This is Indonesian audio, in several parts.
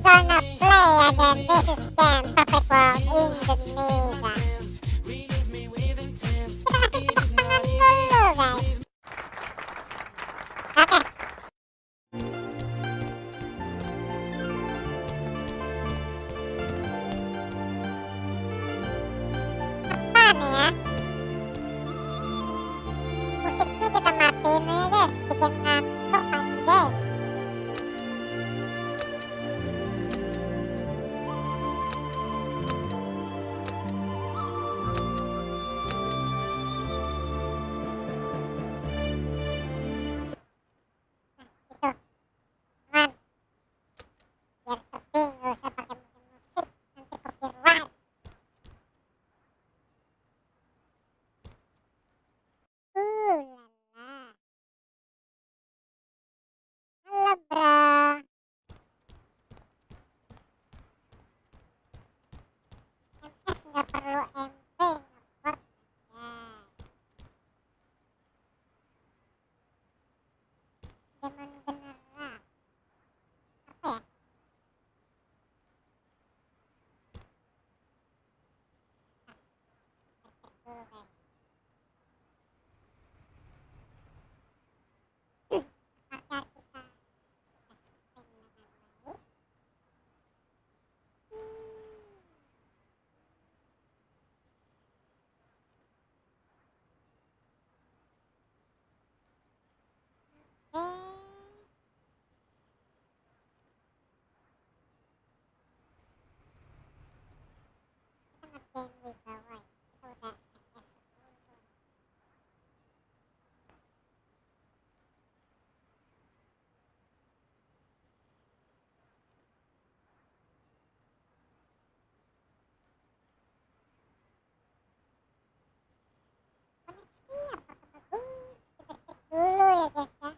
gonna play again. This is Game Perfect World in the season. Kita ngerjain wibawa ya. Kita udah SS10. Koneksi apakah bagus? Kita cek dulu ya guys ya.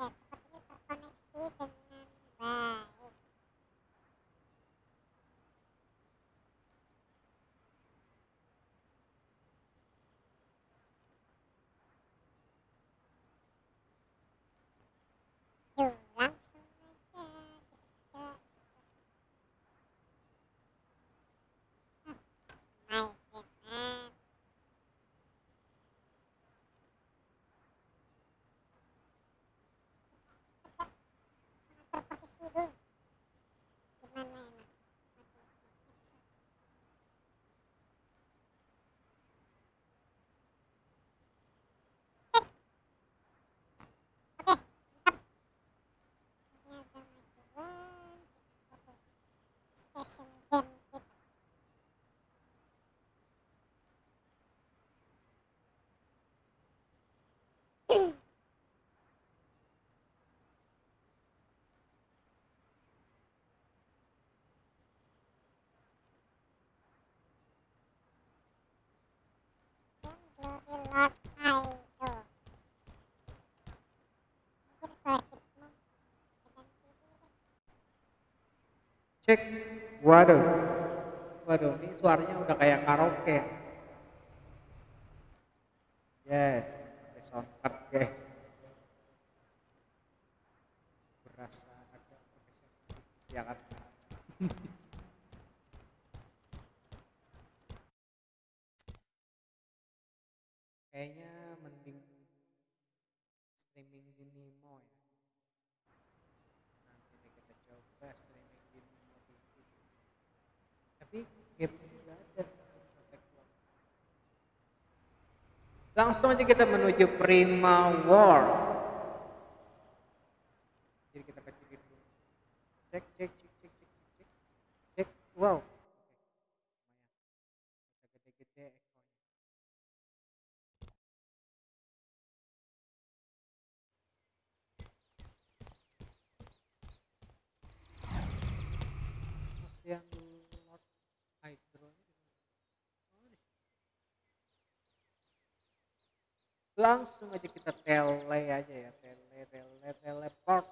Oke, sepertinya terkoneksi dengan baik. Yuk, langsung aja kita ke Hmm, nice ya, man. Kita mengatur posisi dulu. Gimana enak? Aduh, headset. Cek. Oke, mantap. Ini ada majuan. Kita foto station game kita. Yang Glory Lord Kaido. Mungkin suara chipmu diganti dulu deh. Cek. Waduh. Waduh, ini suaranya udah kayak karaoke. Ya, pakai soundcard guys. Berasa profesional. Ya kan? Kayaknya mending streaming di Nemo ya. Nanti deh kita coba streaming di Nemo TV. Tapi game juga ada. Perfect World. Langsung aja kita menuju Prima World. Jadi kita cek, cek, cek, cek, cek. Cek, wow. Oke, lumayan. Kita gede-gede ekornya. Mas yang Lord Hydro ini di mana? Oh, di sini. Langsung aja kita tele aja ya, tele, tele, teleport.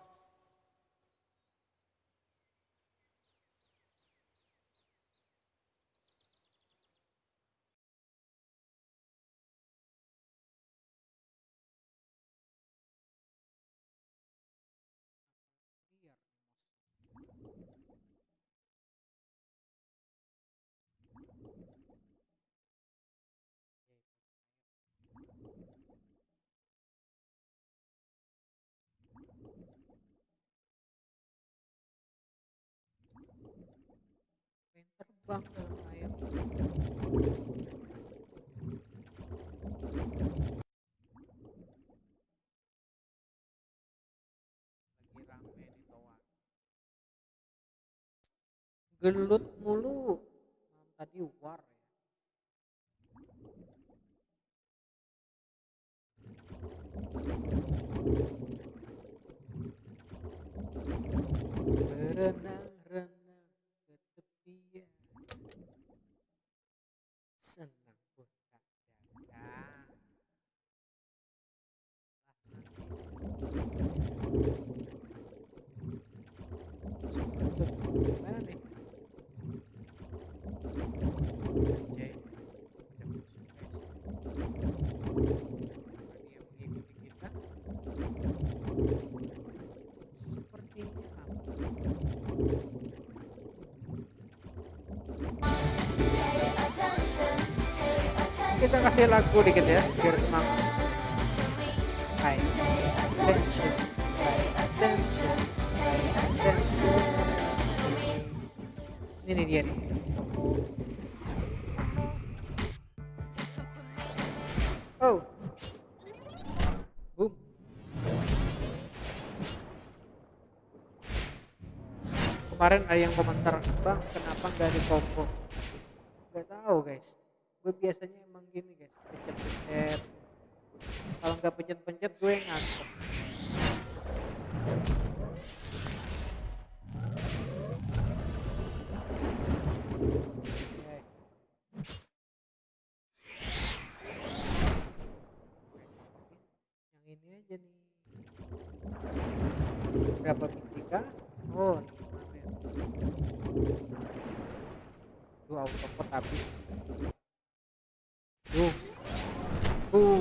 Lagi rame nih toan. Gelut mulu. Tadi war ya. Kita kasih lagu dikit ya, biar semangat. Hai. Ini nih dia nih. Oh, boom. Kemarin ada yang komentar, bang, kenapa nggak di combo? Gak tahu guys. Gue biasanya emang gini guys, pencet-pencet. Kalau nggak pencet-pencet gue ngantuk. Ini. Berapa kah? Oh, 5 men. Duh, autopot habis. Kita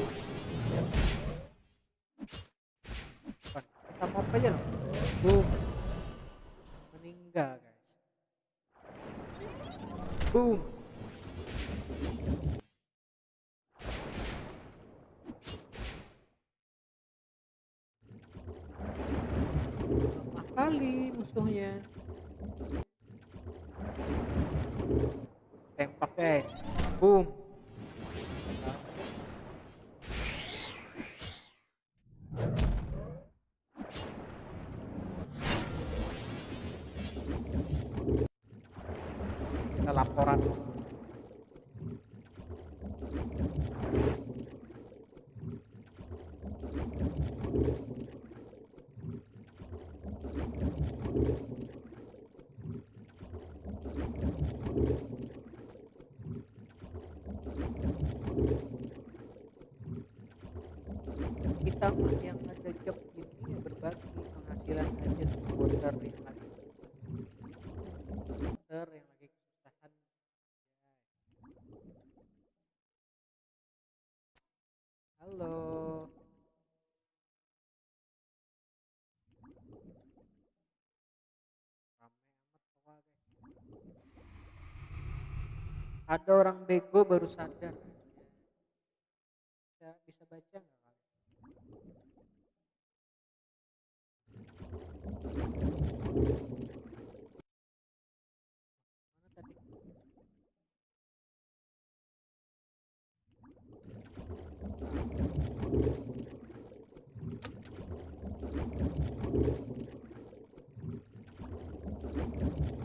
aja. Duh. Meninggal guys. Boom. Lemah kali musuhnya. Tempak guys. Boom. Kita laporan. kita mah yang ada job ini ya berbagi penghasilan aja sama voter yang lagi voter yang lagi kesusahan halo rame amat tawa guys ada orang bego baru sadar. Bisa bisa baca nggak kalian? mana tadi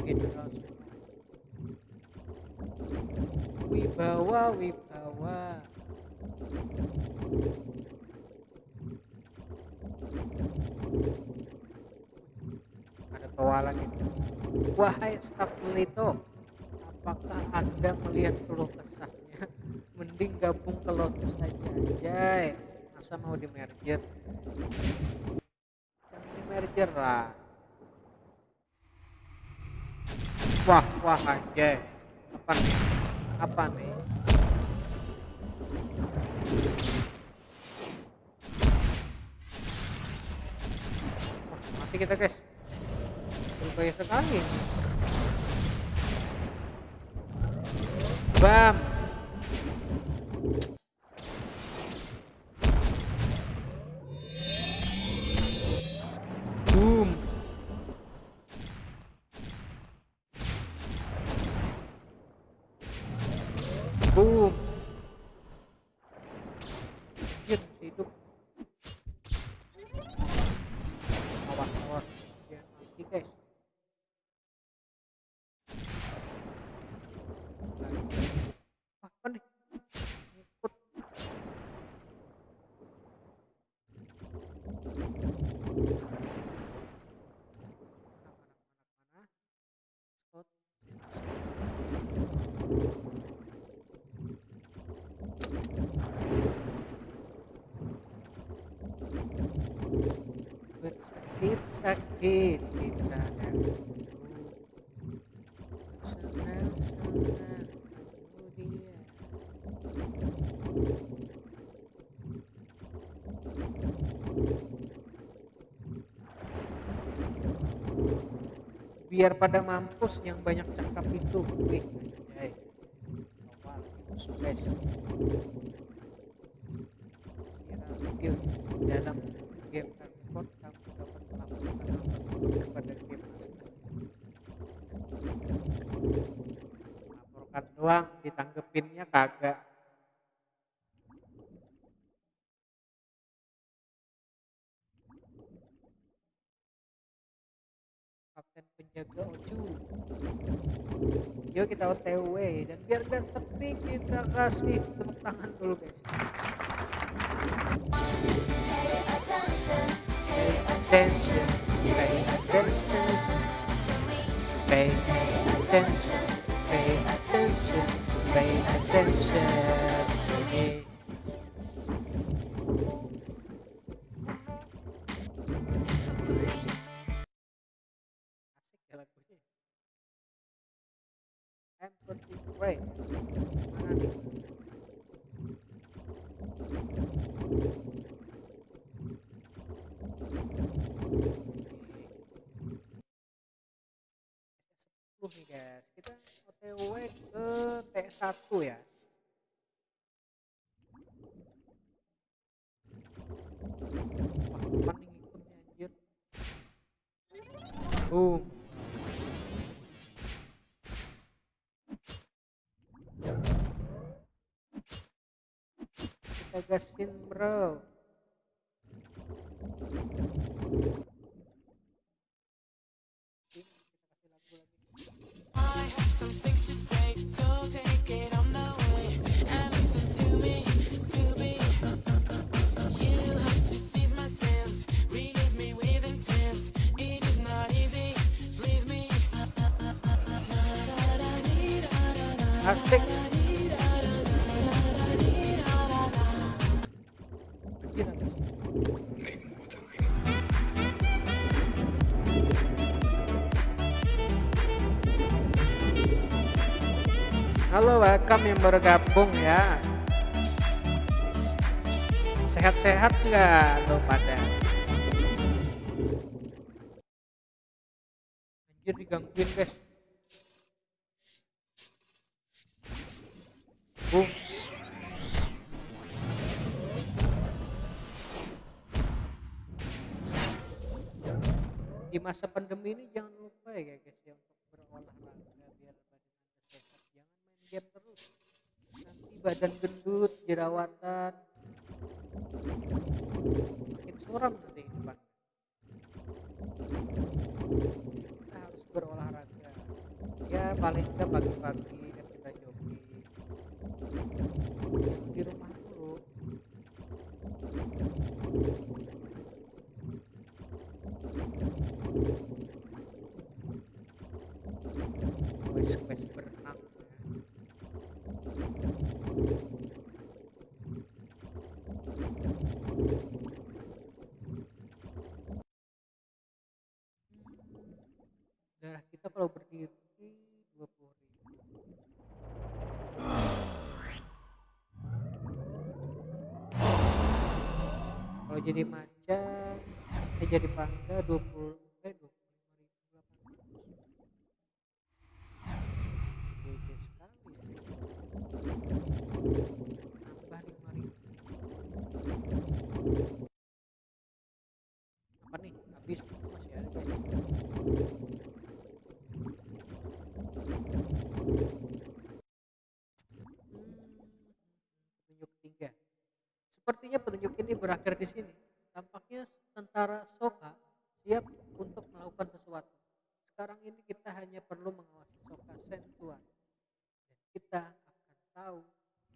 general semua wibawa ada toa lagi wahai staf Lito apakah anda melihat keluh kesahnya? Mending gabung ke Lotus aja. Anjay masa mau di merger? Jangan di merger lah. Wah wah anjay apa nih? Apa nih mati kita guys. Berbahaya sekali. Bam. Boom. Boom mana mana mana Scott It's a kid kita senang senang kemudian biar pada mampus yang banyak cakap itu awal itu guys Sirapio dalam game Report kamu dapat melakukan apa saja kepada game master laporkan doang ditanggepinnya kagak. Kapten penjaga Oju yuk kita otw dan biar gak sepi kita kasih tepuk tangan dulu guys. Pay attention pay attention attention pay attention guys kita otw ke T1 ya. Nih ngikutnya anjir. Boom. Kita gasin bro habis Halo, welcome yang baru gabung ya. Sehat-sehat nggak lo pada? Anjir digangguin guys. Boom. Di masa pandemi ini jangan lupa ya guys ya untuk berolahraga biar badan anda sehat. Jangan main game terus. Nanti badan gendut, jerawatan, makin suram nanti. Kita harus berolahraga. Ya paling enggak pagi-pagi kan kita jogging. Jangan di rumah dulu. Quest quest eh jadi panda 20 eh 25 ribu 800. GG sekali ya. Nambah 5 ribu. Apa nih? Habis masih ada guys. Hmm. Sepertinya petunjuk ini berakhir di sini. Tentara Soka siap untuk melakukan sesuatu. Sekarang ini kita hanya perlu mengawasi Soka Sentuan. Dan kita akan tahu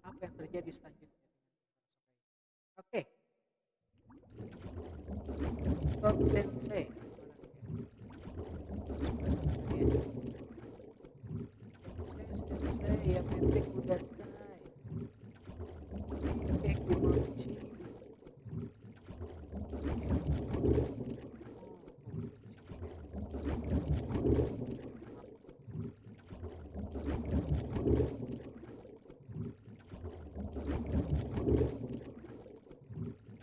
apa yang terjadi selanjutnya dengan tentara Soka ini. Oke. Scott Sensei Mana nih, guys? Sebelah sana tadi ya. Sensei, sensei, ya mete kudasai. Mete kimochi.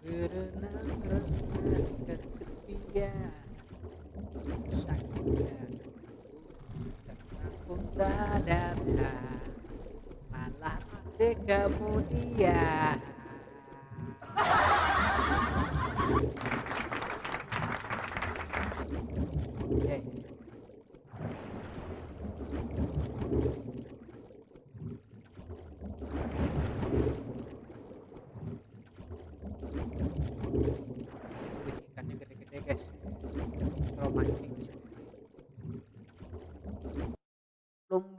Berenang-renang kesepian Sakitnya Karena pun tak datang Malah mati kemudian Eh, Wih, ikannya gede-gede guys kalau mancing di sini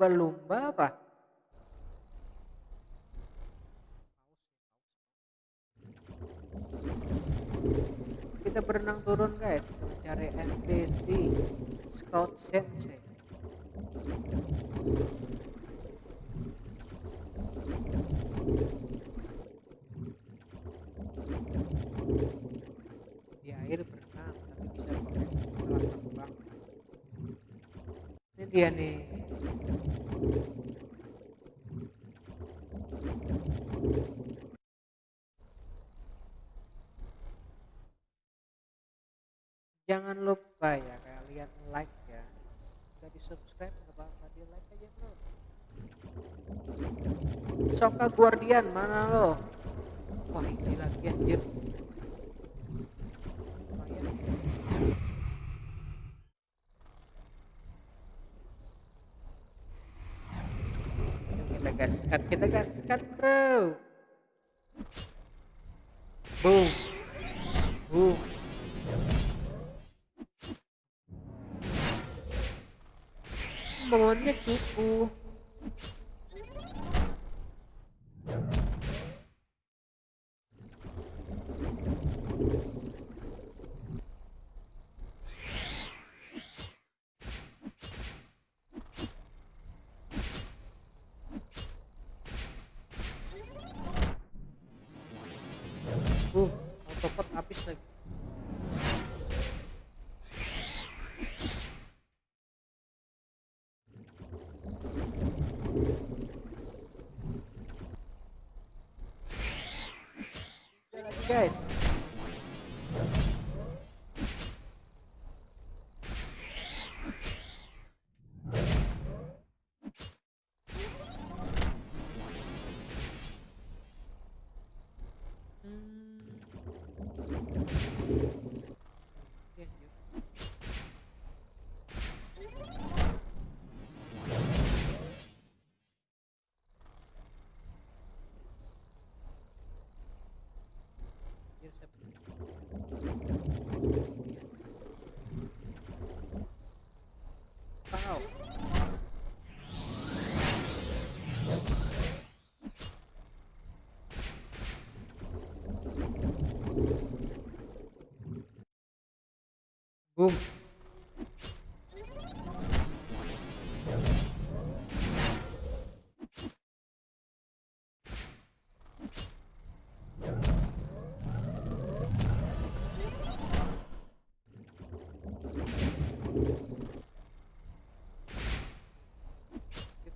lumba-lumba apa? Kita berenang turun guys. Untuk mencari NPC Scout Sensei di air berenang tapi bisa pakai alat terbang ini dia nih jangan lupa ya kalian like ya. Udah di subscribe nggak apa-apa di like aja bro. Soka Guardian mana lo? Wah ini lagi anjir lumayan Yuk kita gaskan kita gaskan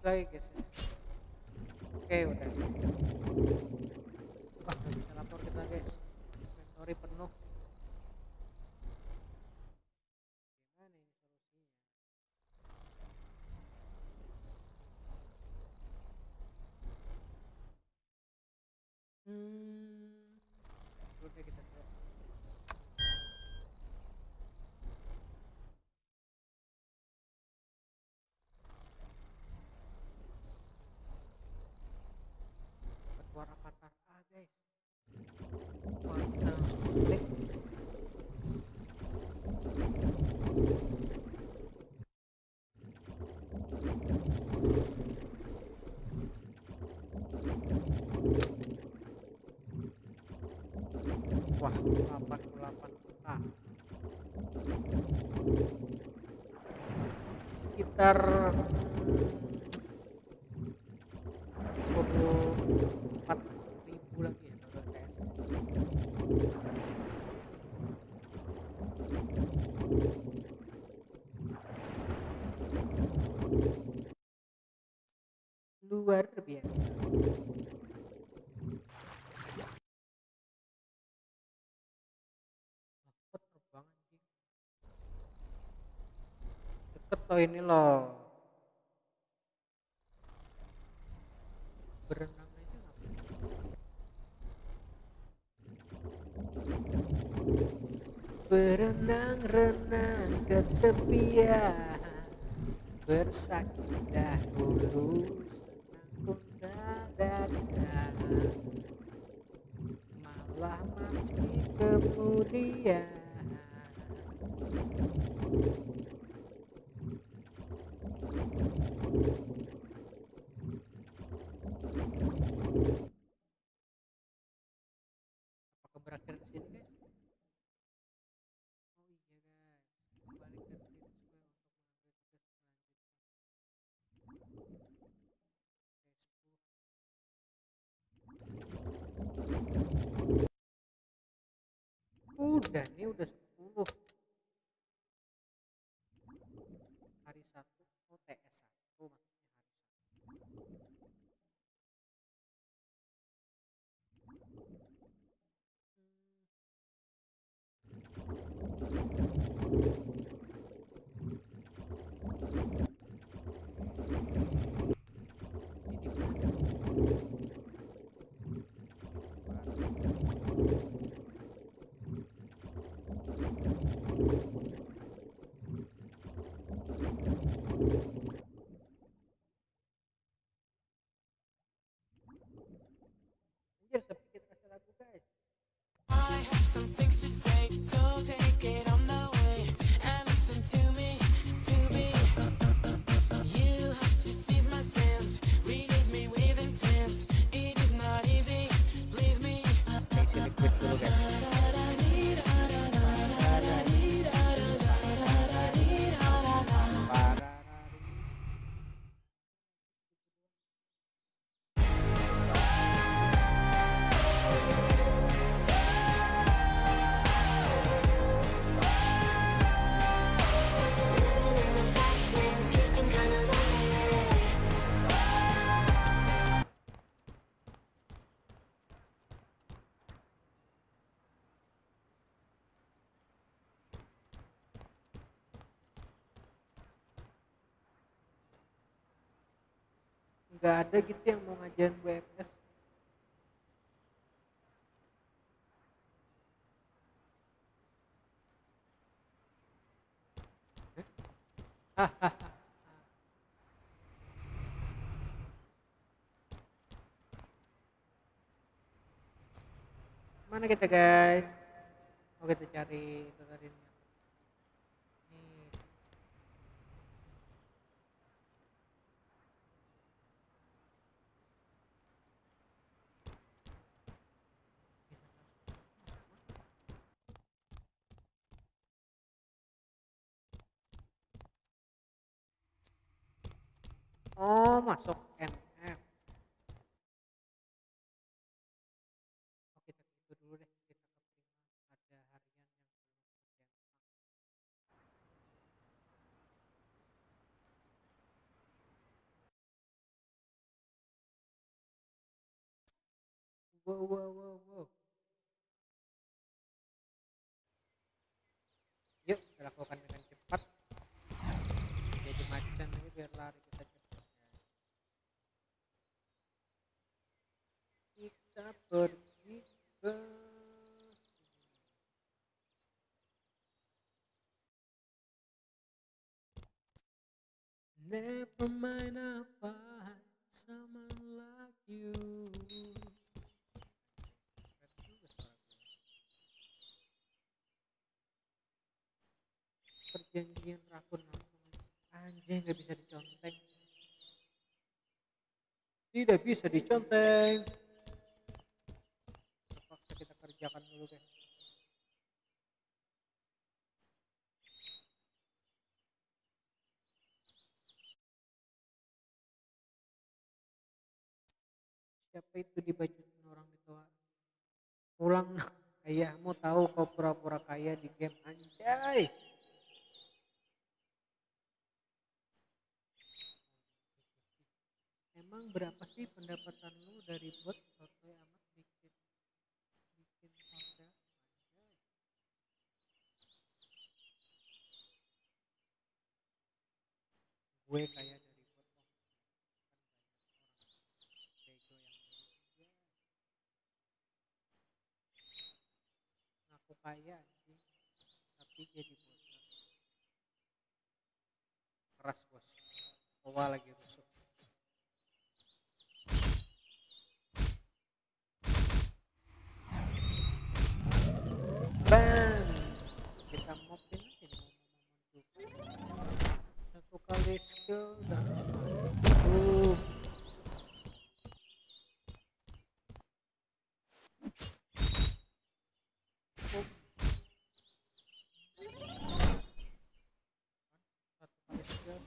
Lagi guys. Oke udah. Nggak bisa lapor kita guys. Inventory penuh. kita harus klik wah 88 juta ah. sekitar biasa Kok terbang anjing. Deket loh ini loh. Berenang berenang-renang ke tepian bersakit dahulu malah mati kemudian apakah berakhir di sini guys oh iya guys kembali ke tips gue untuk mengambil tugas selanjutnya Oke, 10 udah nih udah 10 nggak ada gitu yang mau ngajarin gue mana kita guys? Mau kita cari tadi nih Oh, masuk NF. Oh, kita itu dulu deh. Kita keterima ada harian yang belum. Wow, wow, wow, wow. Yuk, kita lakukan dengan cepat. Jadi macan ini biar lari kita cepat. guys. Kita pergi ke Never mind find someone like you. Perjanjian rakun. Anjing nggak bisa diconteng. Tidak bisa diconteng kerjakan dulu guys. Siapa itu dibajukin orang itu? pulang nah mau tahu kau pura-pura kaya di game anjay. Emang berapa sih pendapatan lu dari bot sotoy gue kaya dari oh kan banyak orang bego yang ya ngaku kaya anjing tapi jadi bocor keras bos. Owa lagi rusuk bang kita mopin aja nih momen-momen juga satu kali skill dan uh Oh. satu kali skill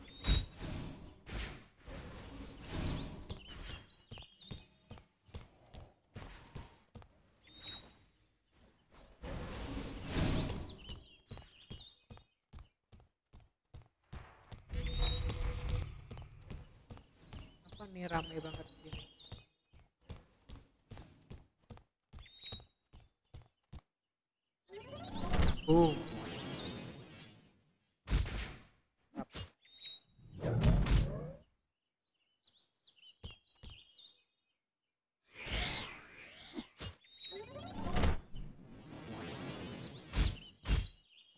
apa nih rame banget sini boom Up.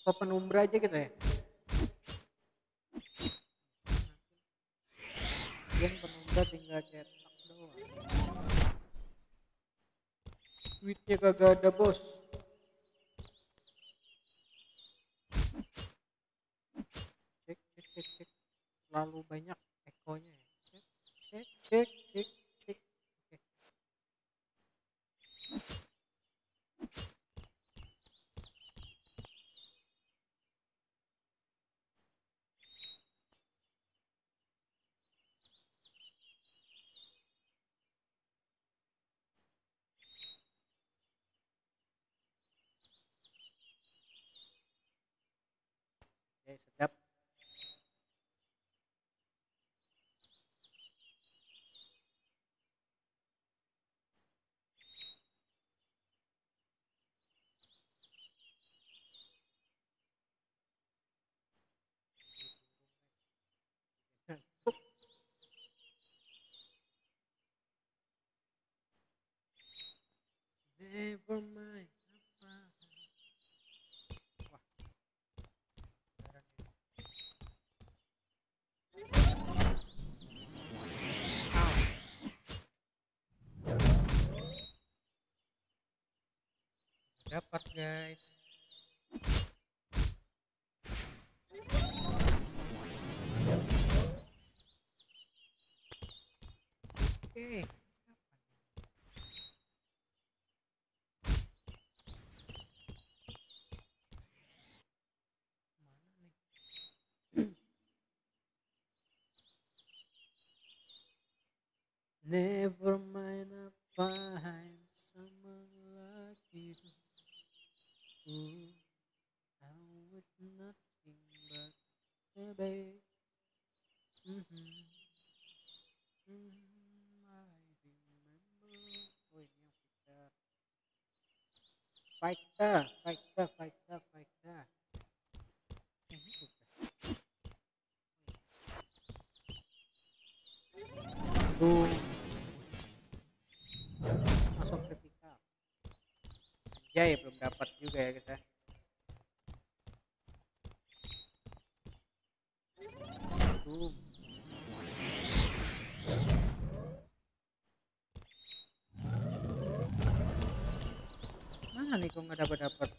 Apa penumbra aja gitu ya. Yang penumbra tinggal cetak doang. Duitnya kagak ada bos. Cek cek cek cek. Terlalu banyak ekonya ya. Cek cek cek cek cek oke ya sedap Ngantuk. Never mind apa. Wah. Dapat guys. Oke. Kapan? Mana nih? Never mind apa sama lagi Ooh, I would nothing but baby Mhm. Mhm, I remember. Oh ini yang fighter Fighter, fighter, fighter, fighter Eh, Ini bukan Tuh Masuk kritikal Anjay belum dapat juga ya kita Boom. Mana nih kok nggak dapat dapat?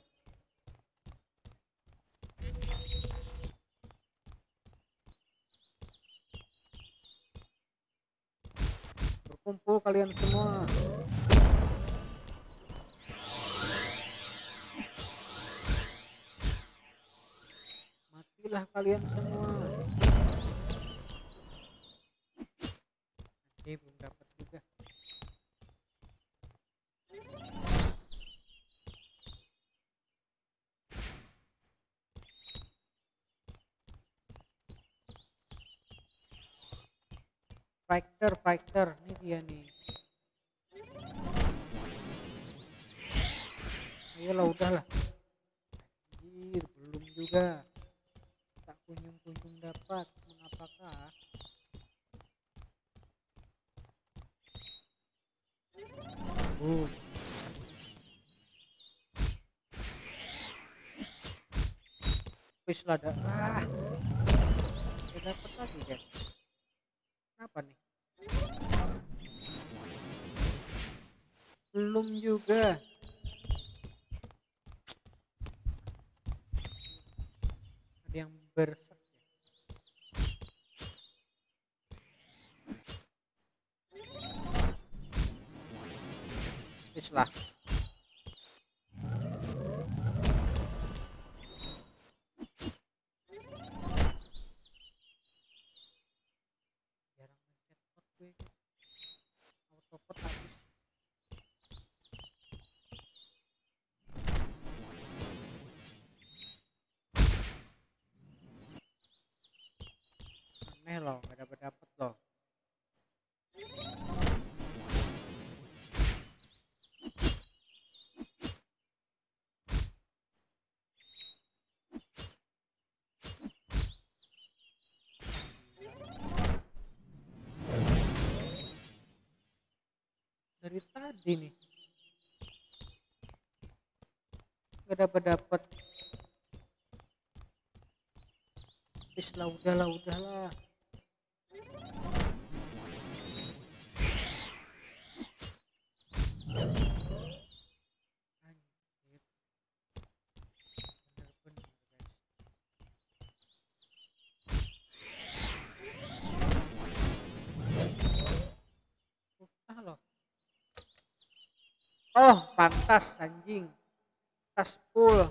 Berkumpul kalian semua. lah kalian semua. Oke belum dapat juga. Fighter fighter ini dia nih. Ayolah udahlah. Anjir, belum juga pendapat mengapakah Oh. Wis lada. Ah. Udah dapat lagi, guys. Kenapa nih? Belum juga. Ada yang bersa là ini. Gak dapat dapat bis lah udahlah udahlah pantas anjing. Tas full.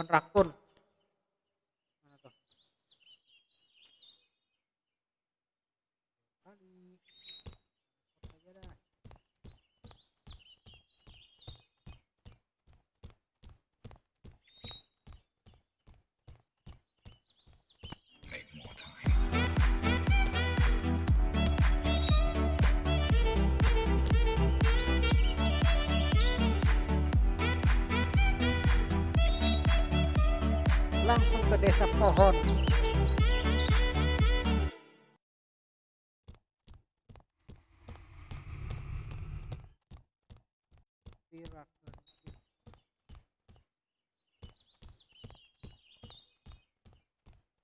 pohon rakun. langsung ke desa pohon.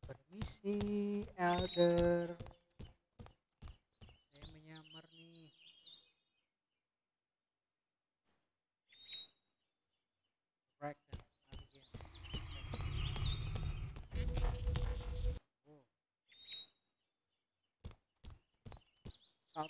Permisi, elder.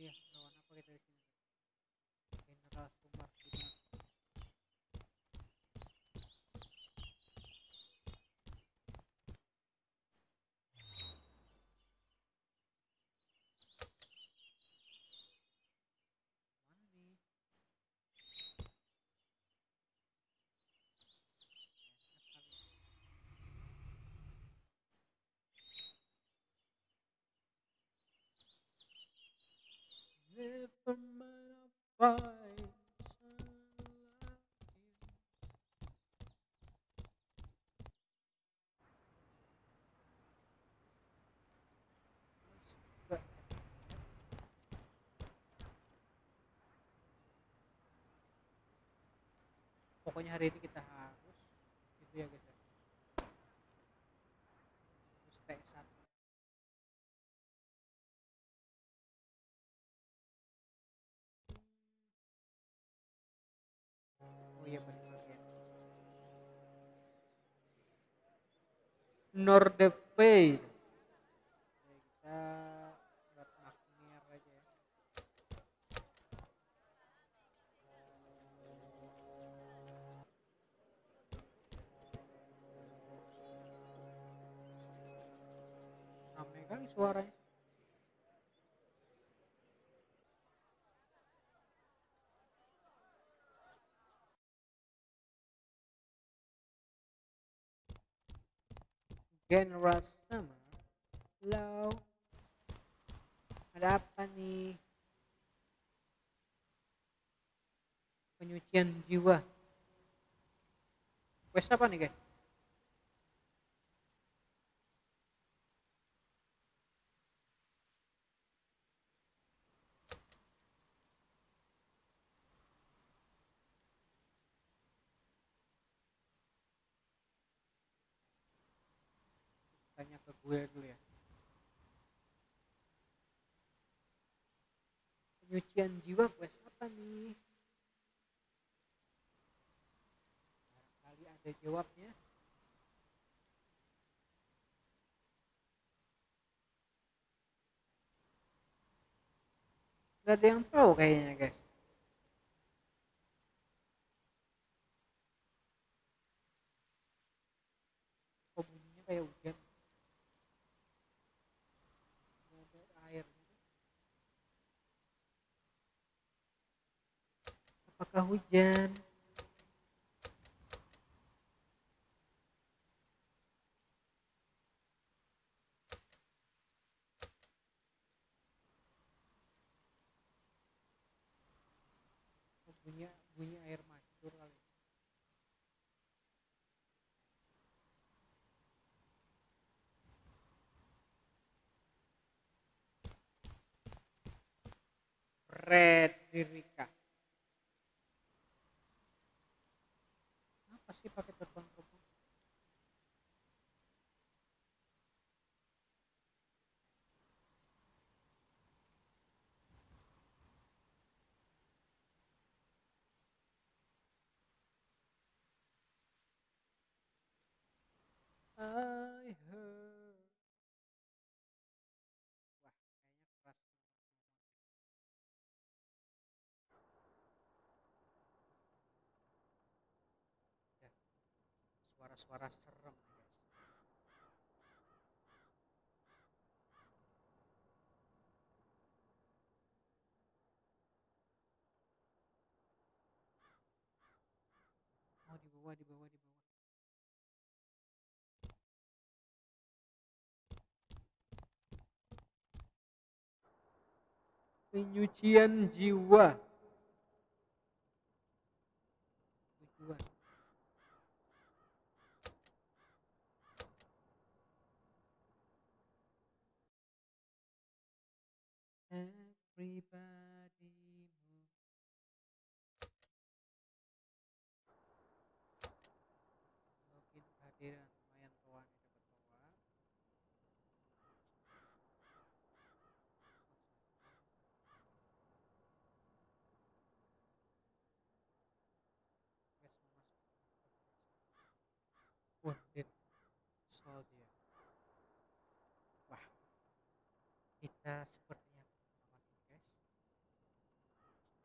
Ini tadi ya, lawan apa kita di sini? General Sumar gimana? Mana nih? Enak kali. Never mind, I'll find sunlight. Suka. Pokoknya hari ini kita harus gitu ya guys. Nordepay. Kita buat makmir aja ya. Sampai kali suaranya. General Summer. Hello. Ada apa nih? Penyucian jiwa. Quest apa nih guys? Tanya ke gue dulu ya. Penyucian jiwa quest apa nih? Barangkali ada jawabnya. Gak ada yang tahu kayaknya guys. Kayak hujan? Gak ada air. Apakah hujan? Oh, bunyi bunyi air mancur kali. Red Dirika. Wah, kayaknya keras. Ya, suara-suara serem. Mau oh, di bawah, di bawah, di bawah. Penyucian jiwa. Tujuan everybody move login kehadiran lumayan toa nih dapat toa Guys, mau masuk Wounded Soldier wah. Kita sepertinya melawan ini guys.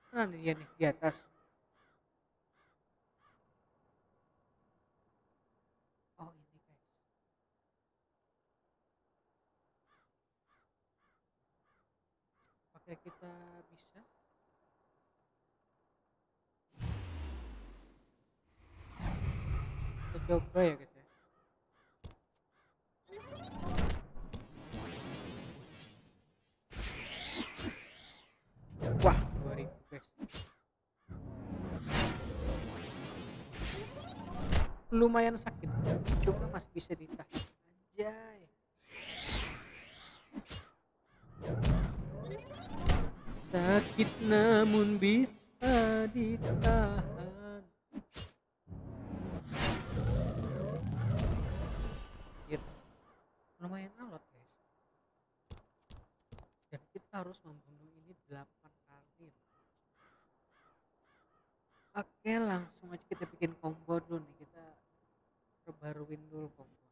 Mana dia nih di atas? Oh ini guys. Apakah kita bisa? Coba ya guys wah. 2000 guys lumayan sakit. Cuma masih bisa ditahan. Anjay. Sakit namun bisa ditahan. Lumayan alot guys. Dan kita harus membunuh ini 8 kali oke langsung aja kita bikin combo dulu nih. Kita perbaruin dulu combo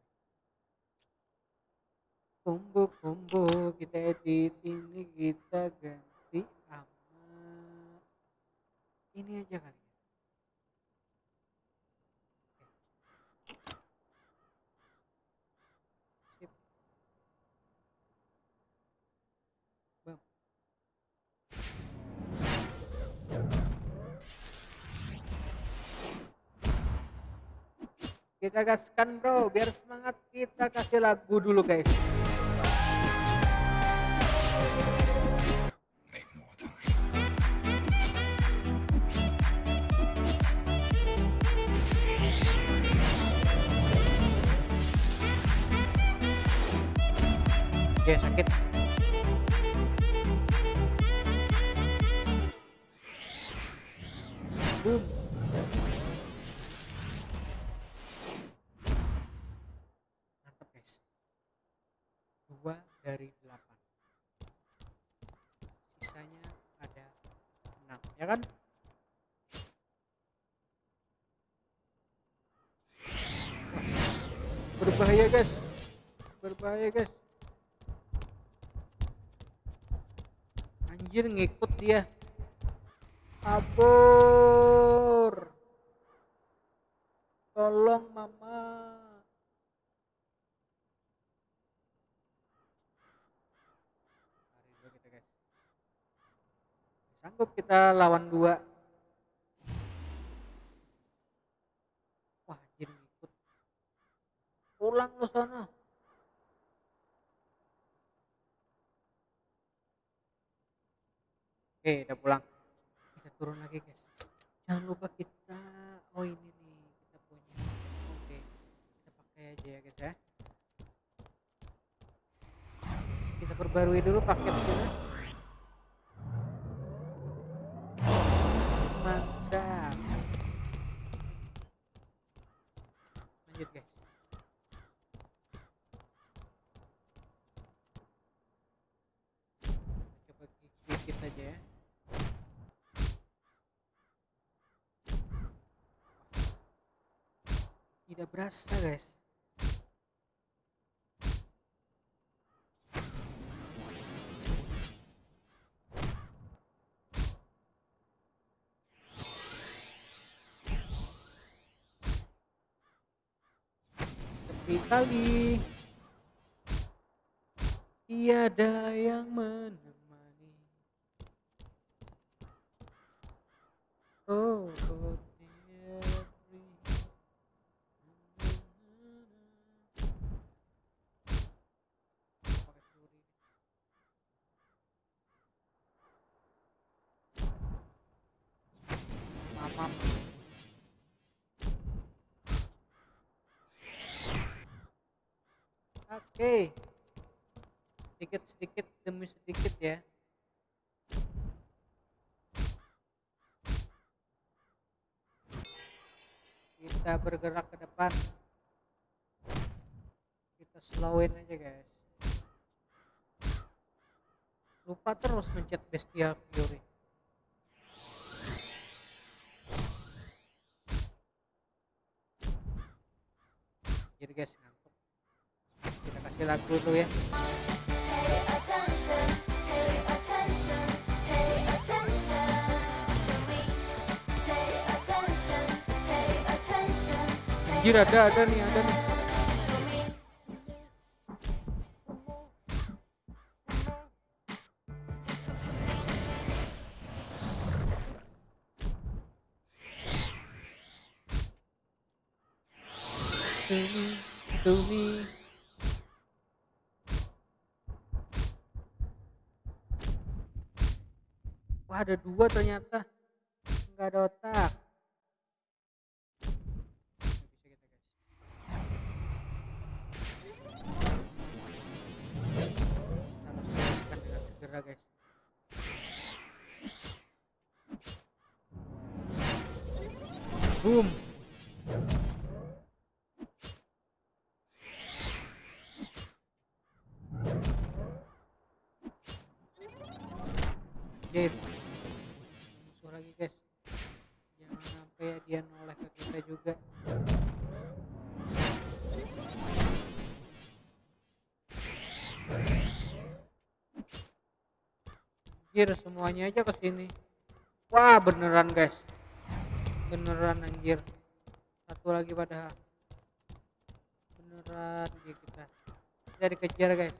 combo combo kita edit. Ini kita ganti sama ini aja kali kita gaskan bro. Biar semangat kita kasih lagu dulu guys. Oke sakit. Boom dari delapan. Sisanya ada enam ya kan? Berbahaya guys. Berbahaya guys. Anjir ngikut dia. Kabur. Tolong mama Lari dulu kita guys sanggup kita lawan dua. Wah anjir ngikut pulang lu sana. Oke udah pulang. Kita turun lagi guys. Jangan lupa kita oh ini nih kita punya. Oke kita pakai aja ya guys ya. Kita perbarui dulu paketnya mantap lanjut guys coba dikit aja ya tidak berasa guys. Sepi kali tiada yang menemani oh, oh every oke. Sedikit sedikit demi sedikit ya. Kita bergerak ke depan. Kita slowin aja guys. Lupa terus mencet bestial fury. Jadi guys kasih lagu dulu ya. Anjir ada ada nih ada nih ada dua ternyata. Nggak ada otak. Boom semuanya aja ke sini. Wah beneran guys. Beneran anjir. Satu lagi padahal beneran dia kita. Kita dikejar guys.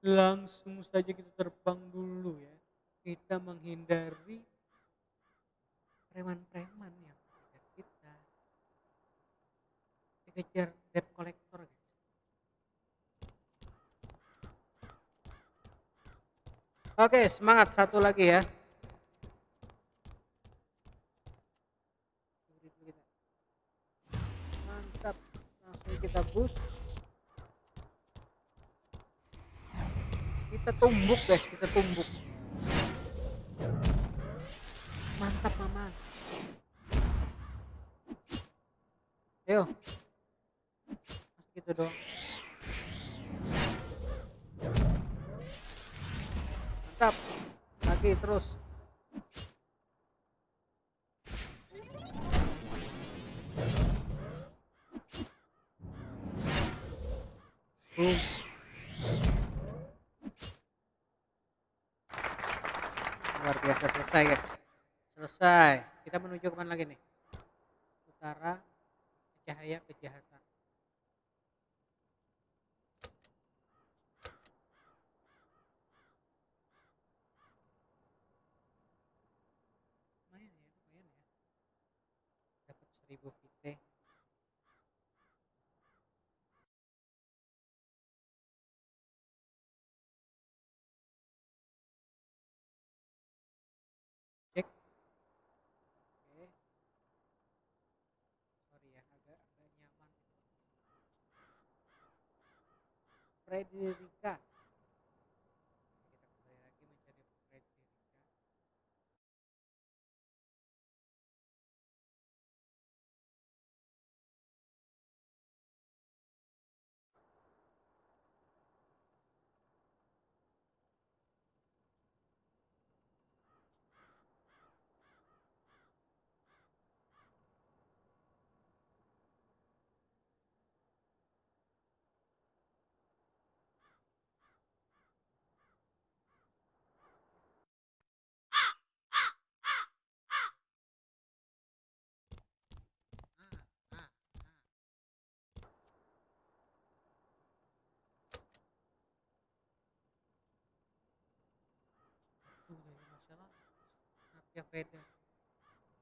Langsung saja kita terbang dulu ya. Kita menghindari preman-preman yang kita. Dikejar debt collector guys oke semangat. Satu lagi ya. Mantap. Langsung kita boost. Kita tumbuk guys. Kita tumbuk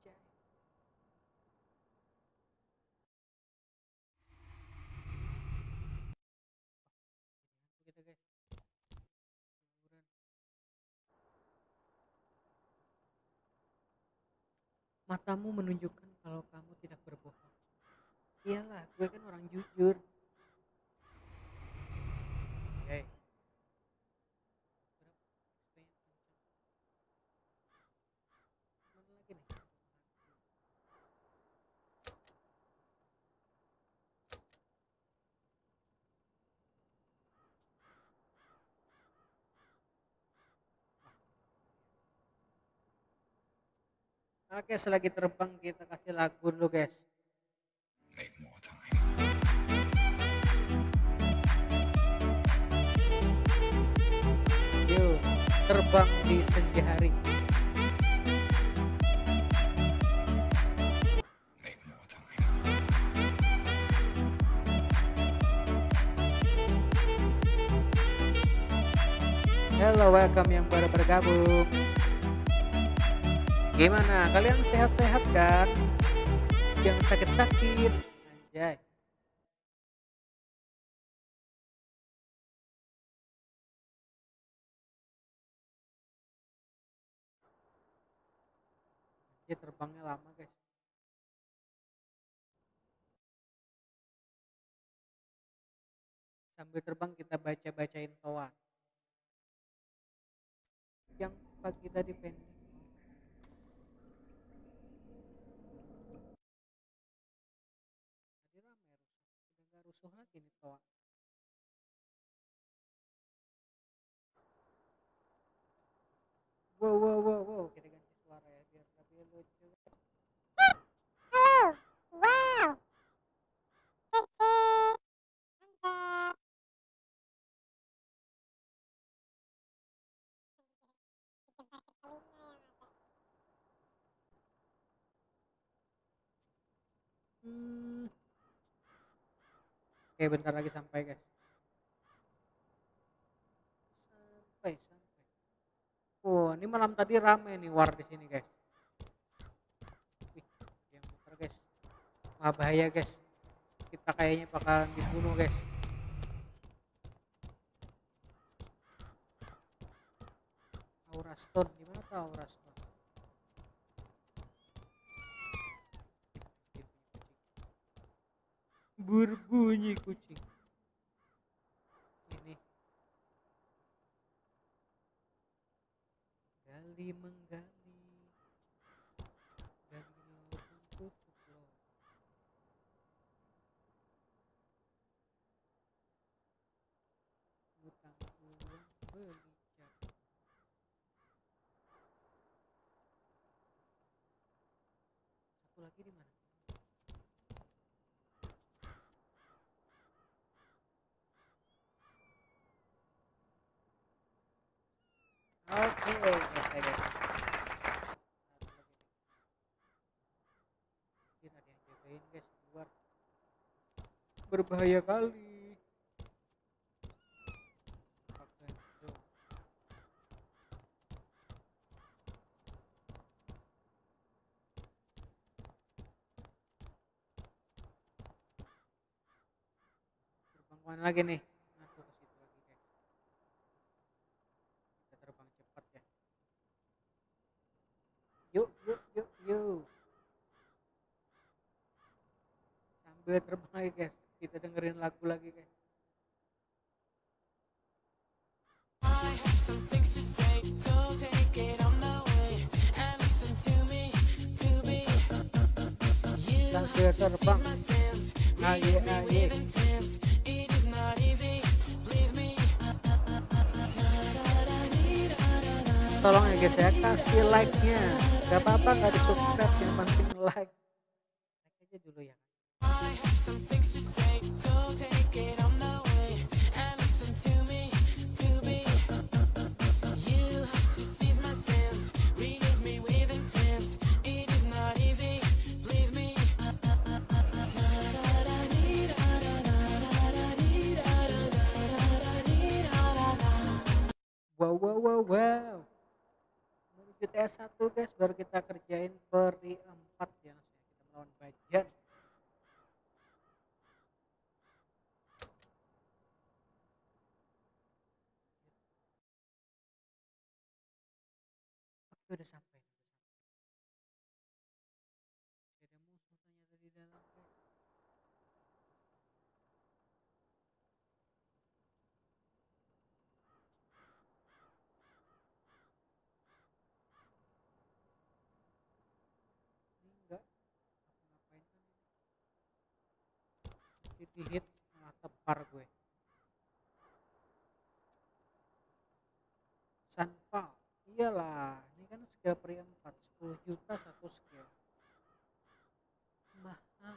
Jai. kita guys Kuburan. matamu menunjukkan kalau kamu tidak berbohong iyalah gue kan orang jujur oke Mana lagi nih? Oke, selagi terbang kita kasih lagu dulu, guys. Make more time. Yuk, terbang di senja hari. Hello, welcome yang baru bergabung. Gimana? Kalian sehat-sehat kan? Jangan sakit-sakit. Anjay. Dia terbangnya lama, guys. Sambil terbang kita baca-bacain toa. Yang pagi tadi pending. Tadi rame rusuh. Udah nggak rusuh lagi nih toa. Wow, wow, wow, wow. Kita ganti suara ya biar lebih lucu. Halo. Wow. Cek. Mantap. Oke, bentar lagi sampai, guys. Sampai, sampai. Oh, ini malam tadi rame nih war di sini, guys. Yang muter, guys. Wah, bahaya, guys. Kita kayaknya bakalan dibunuh, guys. Aura Stone, gimana tuh Aura Stone? Berbunyi kucing. Ini. Menggali. Gali lubang tutup lubang. Utang uang beli cat. Satu lagi di mana? Oke. Berbahaya kali. Ke mana lagi nih? Aduh, ke situ lagi guys. Kita terbang cepat ya. Yuk, yuk. Sambil terbang lagi guys. Kita dengerin lagu lagi guys. I have some things Tolong ya guys ya kasih like-nya. Gak apa-apa gak di subscribe yang penting like. Like aja dulu ya. Wow wow wow wow. Menuju TS1 guys baru kita kerjain peri 4 ya. Kita melawan Bajan. Oke udah sampai. Udah sampai. Ada musuh ternyata di dalam guys. di hit tepar gue. Sanpa iyalah ini kan skill pria 4 10 juta satu skill mahal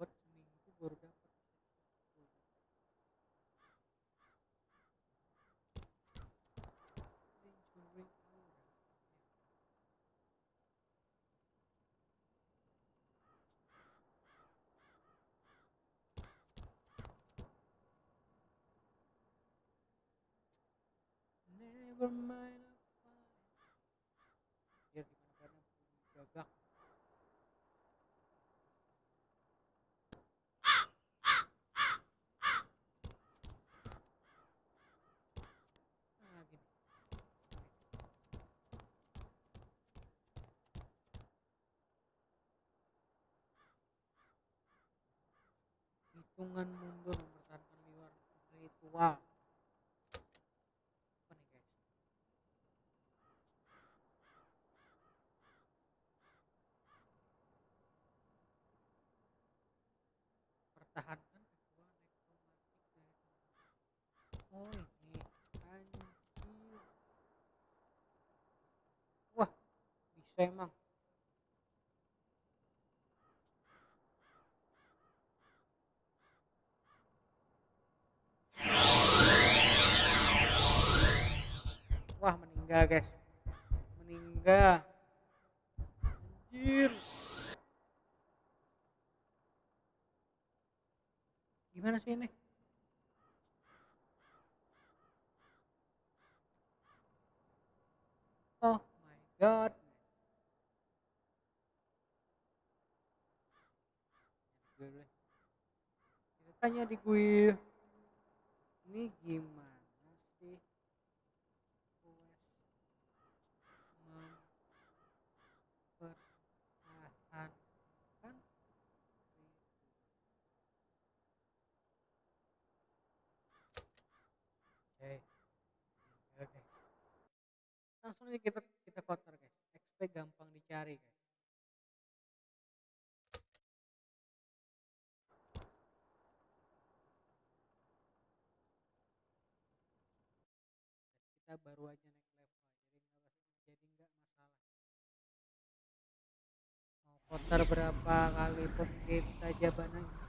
buat seminggu baru dapat 10 juta. Injury aura. Fight. Biar gimana nih? Hitungan mundur mempertahankan liwar ritual. Apa nih guys? Pertahankan ritual nekromatik dari teman. Oh ini anjir. Wah bisa emang. Wah meninggal guys. Meninggal. Anjir. Gimana sih ini? Oh my god. Tanya di gue. Ini gimana sih? Mempertahankan Oke, ya guys. Langsung aja kita kita guys. XP gampang dicari guys. Kita baru aja naik level, jadi nggak masalah. Mau berapa kali pun kita jaban aja.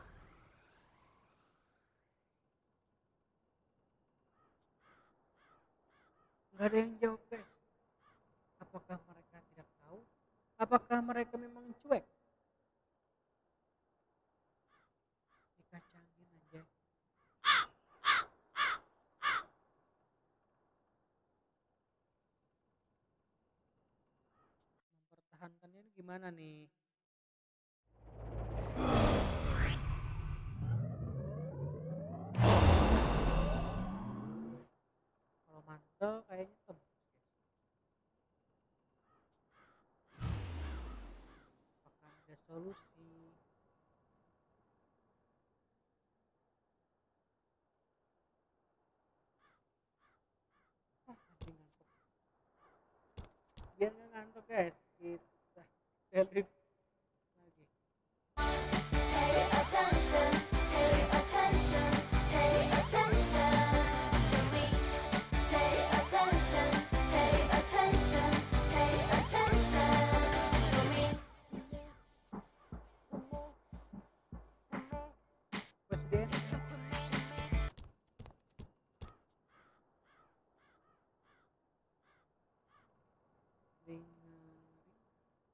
nggak ada yang jawab guys apakah mereka tidak tahu? Apakah mereka memang cuek? Dikacangin aja. Mempertahankannya gimana nih? Kalau mantel kayaknya tembus guys apakah ada solusi. Masih ngantuk. Biar nggak ngantuk guys. Kita jalin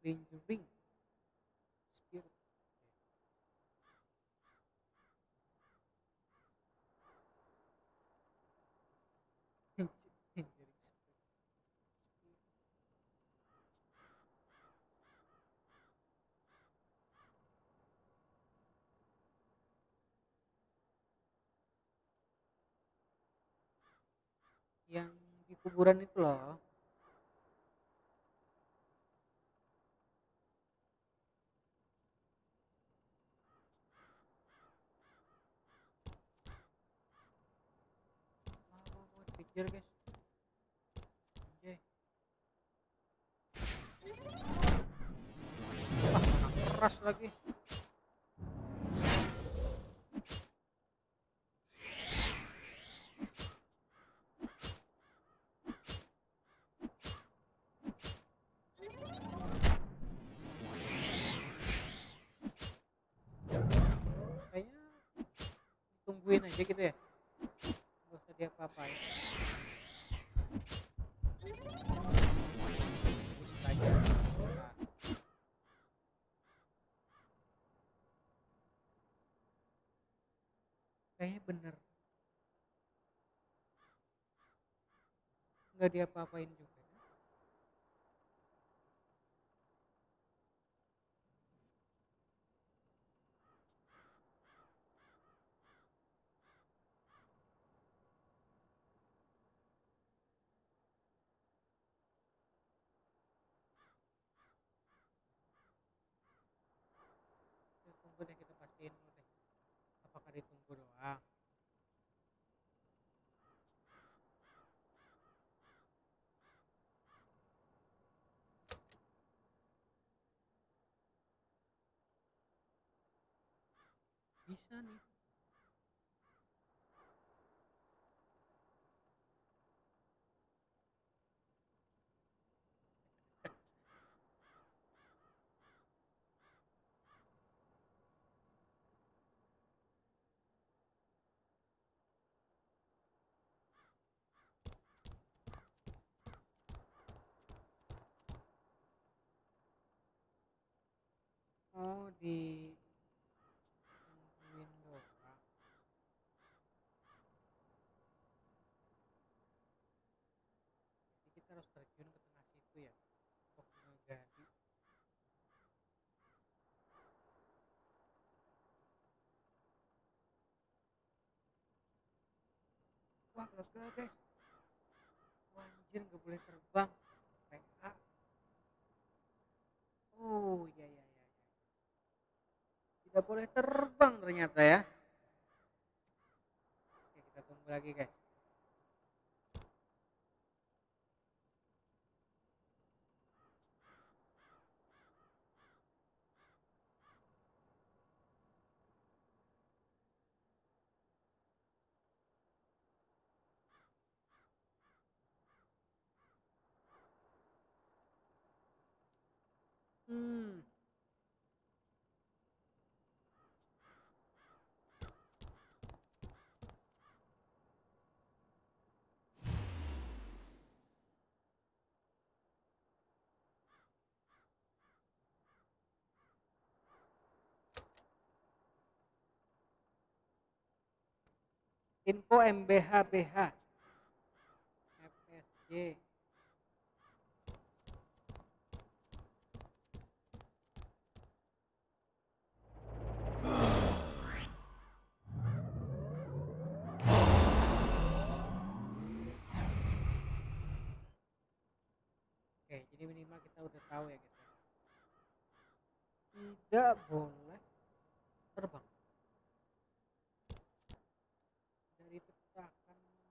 spirit. Yang di kuburan itu loh. anjir guys. Anjay. Keras lagi. Tungguin aja gitu ya. Nggak usah dia apa apa ya. Kayaknya bener. Nggak diapa-apain juga Ya, tunggu deh kita pastiin dulu deh apakah ditunggu doang bisa nih oh di tungguin doang jadi kita harus terjun ke tengah situ ya untuk ngegali wah gagal guys anjir nggak boleh terbang. PA oh ya ya ya ya. Tidak boleh terbang ternyata ya. Oke kita tunggu lagi guys hmm. Info MBH BH FSJ Minimal kita udah tahu ya gitu. Tidak boleh terbang. Dari tekan coba untuk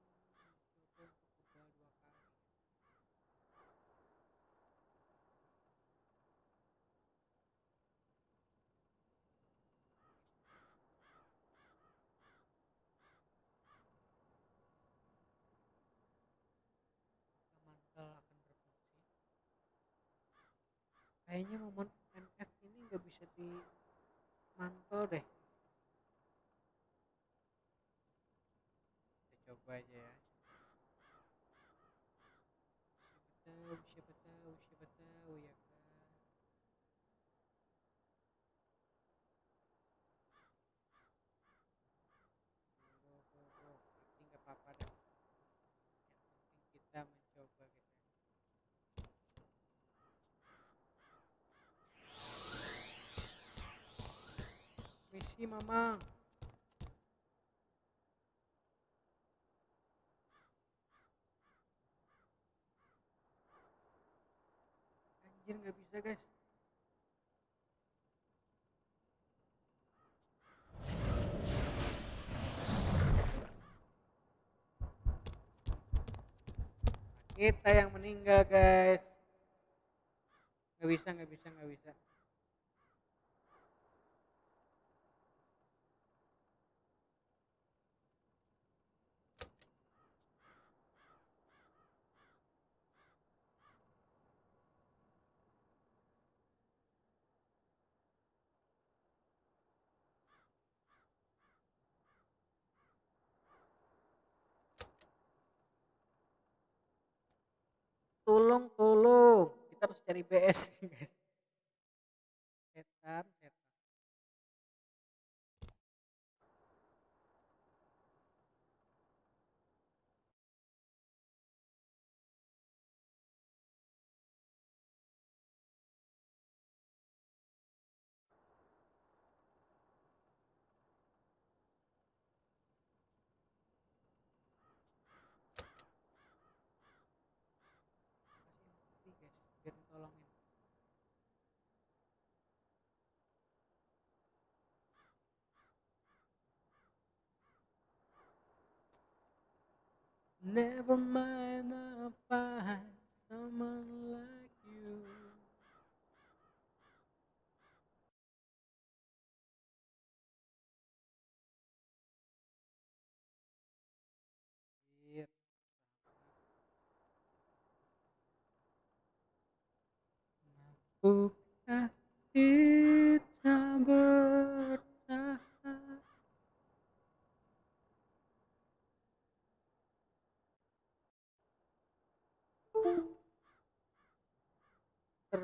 kebal dua kali. Apakah mantel akan berfungsi? Kayaknya momen MF ini nggak bisa di mantel deh. Kita coba aja ya. Siapa tahu, siapa tahu, siapa tahu ya kan. Oh, oh, oh. Tapi nggak apa-apa deh. Yang penting kita mencoba gitu ya. Misi mamang. Anjir nggak bisa guys. Kita yang meninggal guys. Nggak bisa, nggak bisa, nggak bisa. Tolong tolong. Kita harus cari BS guys Never mind, I'll find someone like you. Iya, Mampukah kita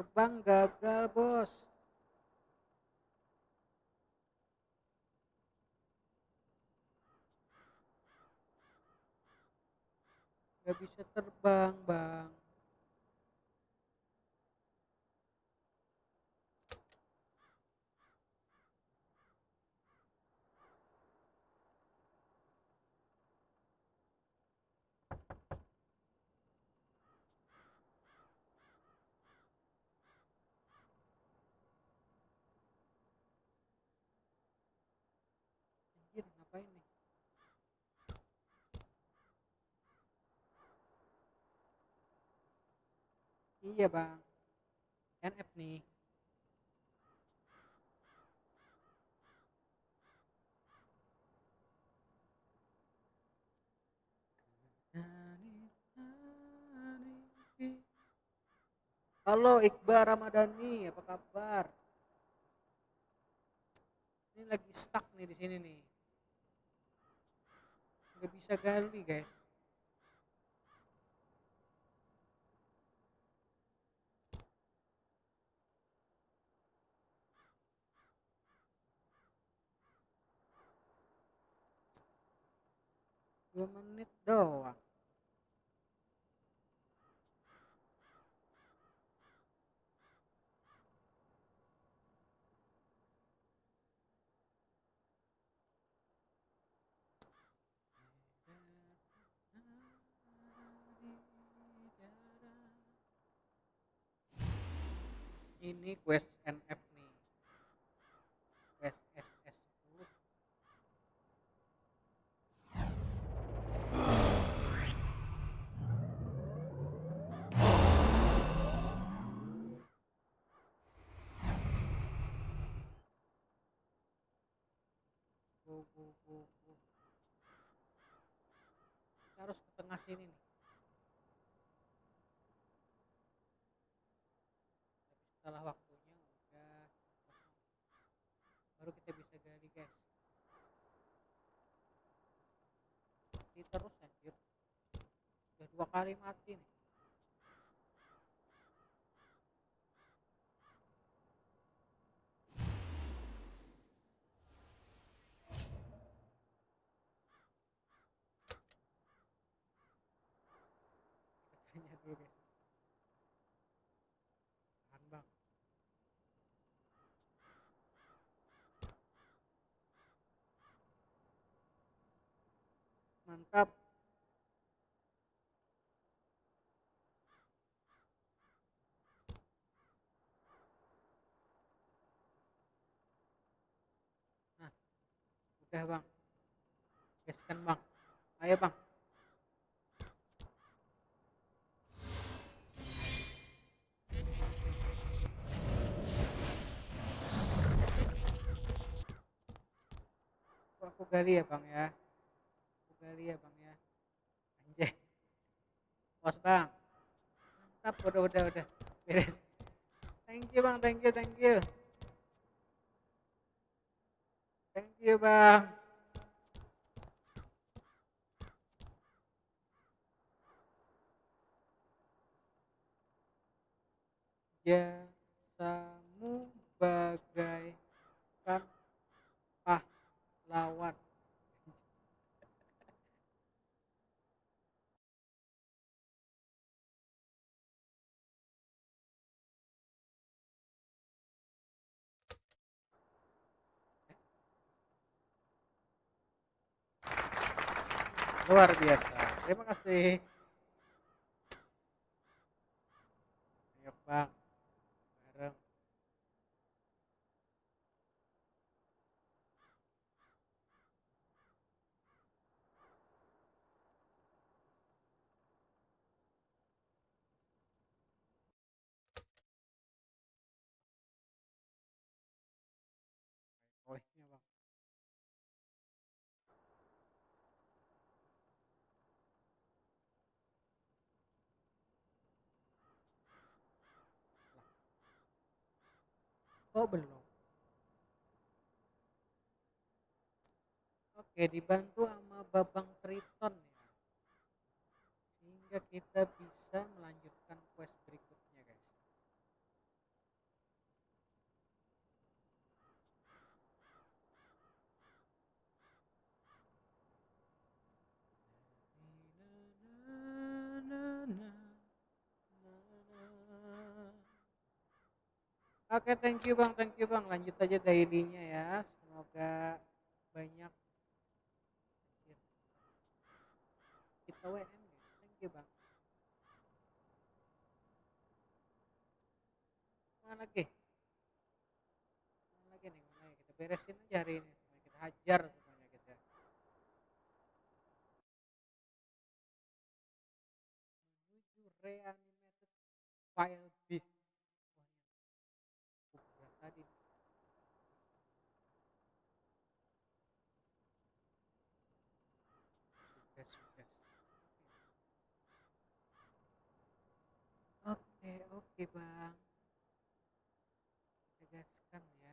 Terbang gagal bos. Gak bisa terbang bang. Anjir ngapain nih? Iya bang. NF nih. Halo Iqbal Ramadhani, apa kabar? Ini lagi stuck nih di sini nih. Nggak bisa gali guys. Dua menit doang. Ini quest NF nih. Quest SS10. Kita harus ke tengah sini nih. Tapi setelah waktunya udah kosong. Baru kita bisa gali guys. Mati terus anjir. Udah dua kali mati nih. Kita tanya dulu guys. Tahan bang. Mantap. Nah, udah bang. Gaskan bang. Ayo bang. Aku, aku gali ya bang ya. Aku gali ya bang ya. Anjay. Bos bang. Mantap, udah udah udah. Beres. Thank you bang, thank you, thank you. Thank you bang. jasamu bagaikan pahlawan luar biasa. Terima kasih. Ayo bang oh belum. Oke dibantu sama babang triton ya. Sehingga kita bisa melanjutkan quest berikutnya guys Oke, thank you Bang, thank you Bang. Lanjut aja dailynya ya. Semoga banyak kita WM guys. Thank you Bang. Mana lagi? Mana lagi nih? Mana ya? Kita beresin aja hari ini. Kita hajar semuanya guys ya. Menuju reanimated file beast. Wah, ini berat tadi. Sudah, sudah. Oke, bang. Kita gaskan ya.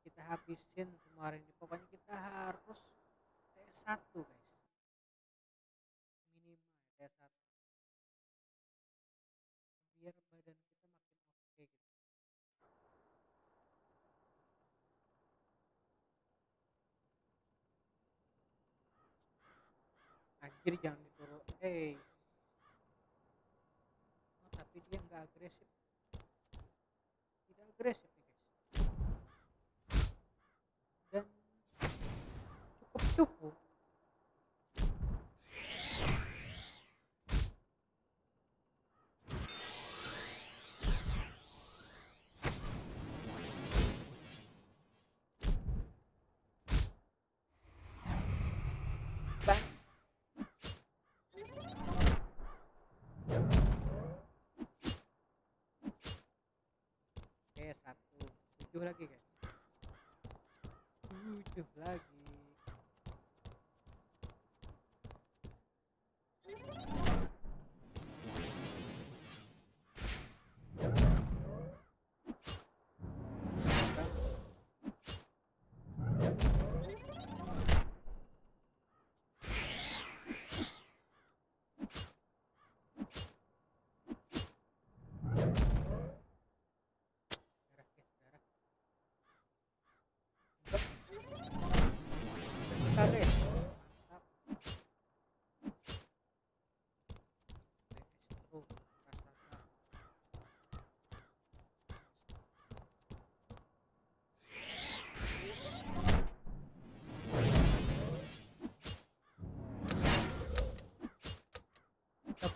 Kita habisin semua ini. Pokoknya kita harus T1 guys. Minimal ya T1. Biar badan kita makin oke gitu. Anjir jangan diturun. Eh. Oh, tapi dia nggak agresif. Tidak agresif nih guys. Dan cukup cukup. Tujuh lagi guys. Tujuh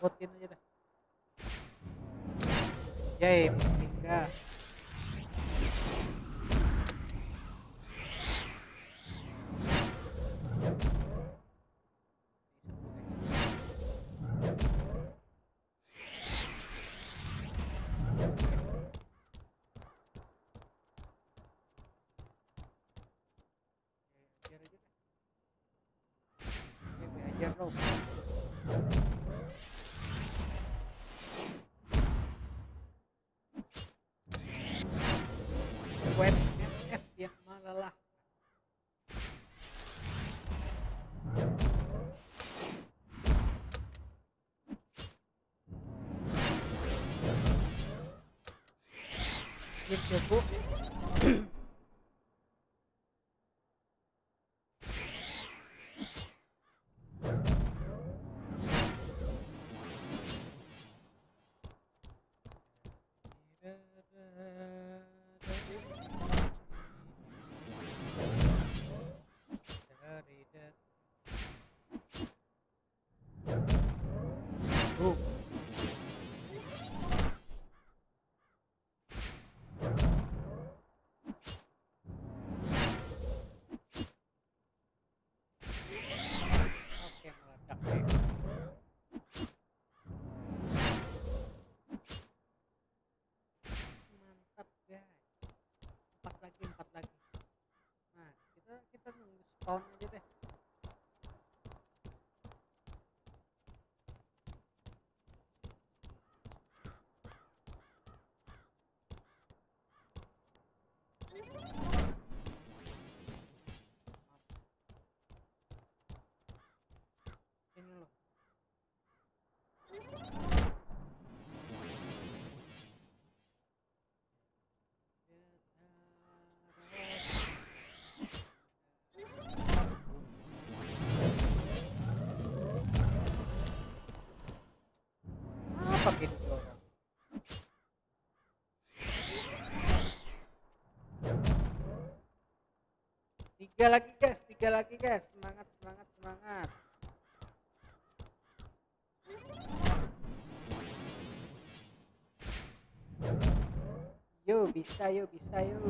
Capotin aja dah. Jai, meninggal. Ele pegou. tiga lagi guys tiga lagi guys semangat semangat semangat. Yo bisa yo bisa yo.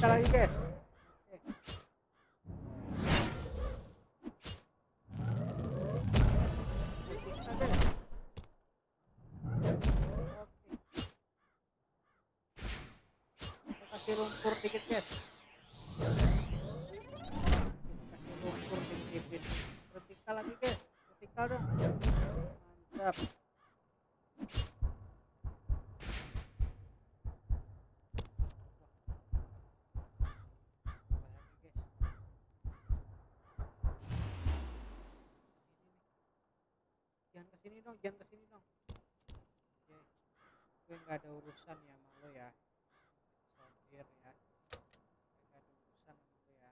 Shall I guess? dong jangan ke sini dong. Oke. Gue nggak ada urusan ya sama lo ya. Sopir ya. Gue nggak ada urusan sama lo ya.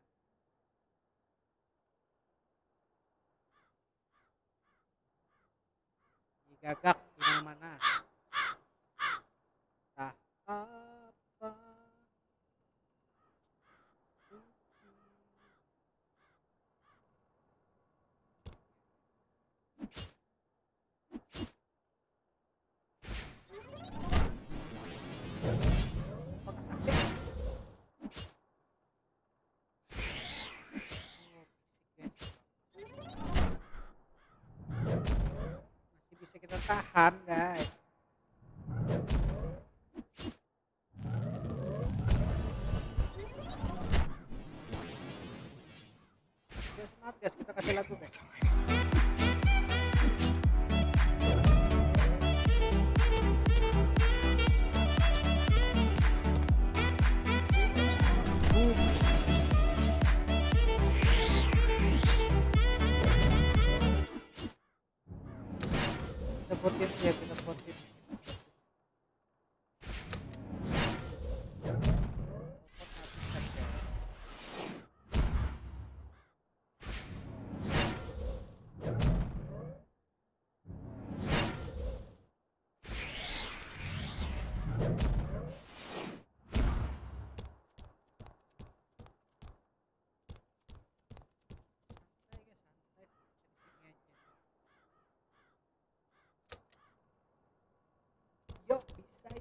Digagak ชั้นนะ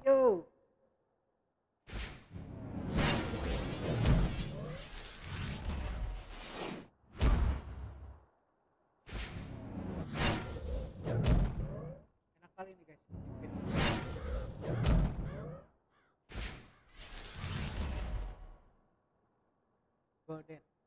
maju. Enak kali nih guys. Golden.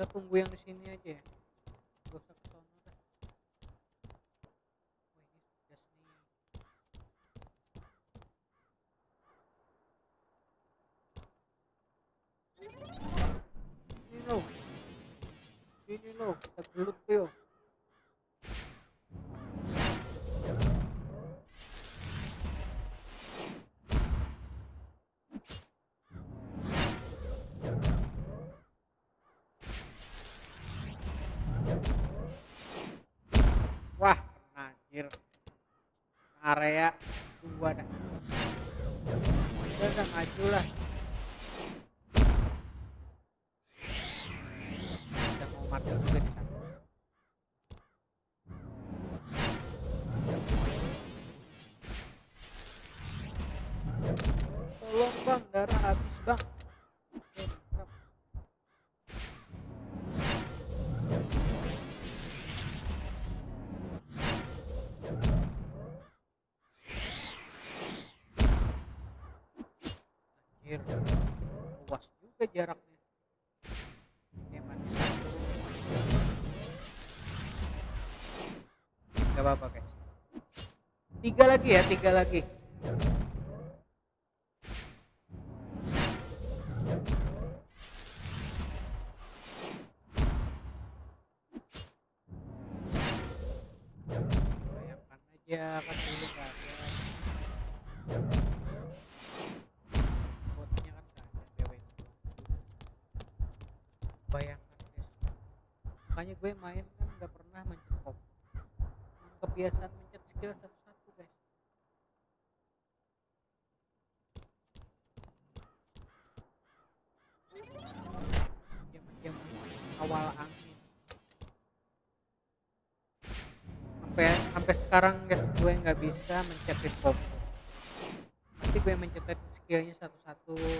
Kita tunggu yang di sini aja ya. Area dua dah. Udah udah maju lah. Udah mau mati juga di sana. Tolong bang, darah habis bang. Jaraknya. Hematnya satu. Gak apa-apa guys. Tiga lagi ya, tiga lagi. Mencetin combo nanti gue mencetin skillnya satu-satu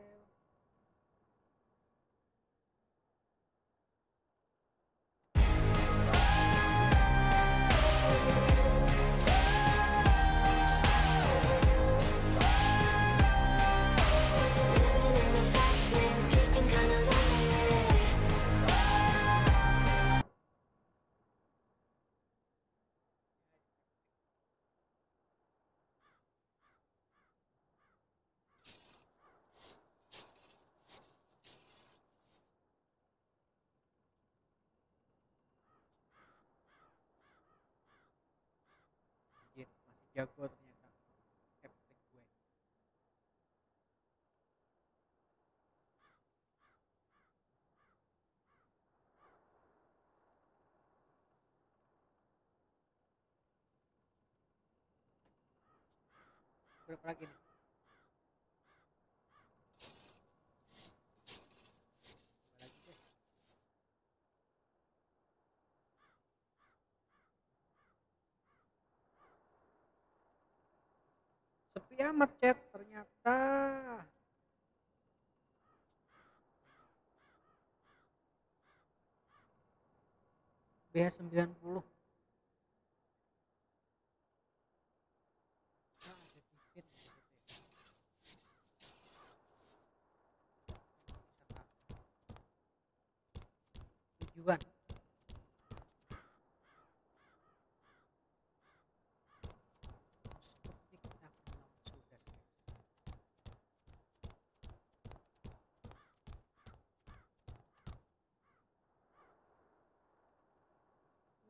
jago ternyata Captain gue. Berapa lagi nih? kiamat chat ternyata BH90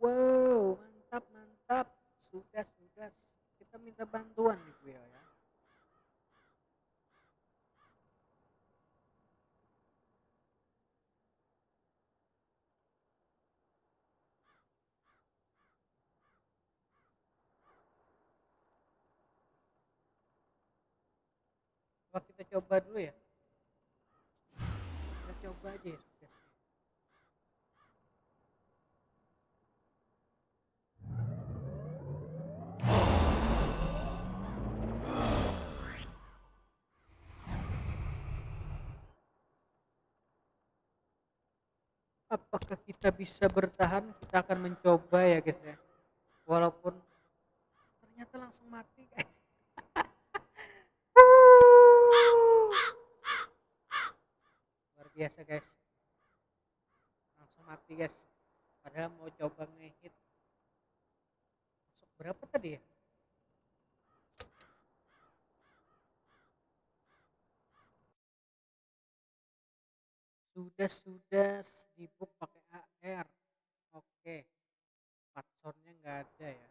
Wow, mantap mantap. Sudah sudah. Kita minta bantuan nih Bu ya. Coba kita coba dulu ya. Kita coba aja ya kita bisa bertahan? Kita akan mencoba ya guys ya. Walaupun ternyata langsung mati guys. Luar biasa guys. Langsung mati guys. Padahal mau coba ngehit. Masuk berapa tadi ya? Sudah sudah di book pakai AR. Oke. Patronnya nggak ada ya.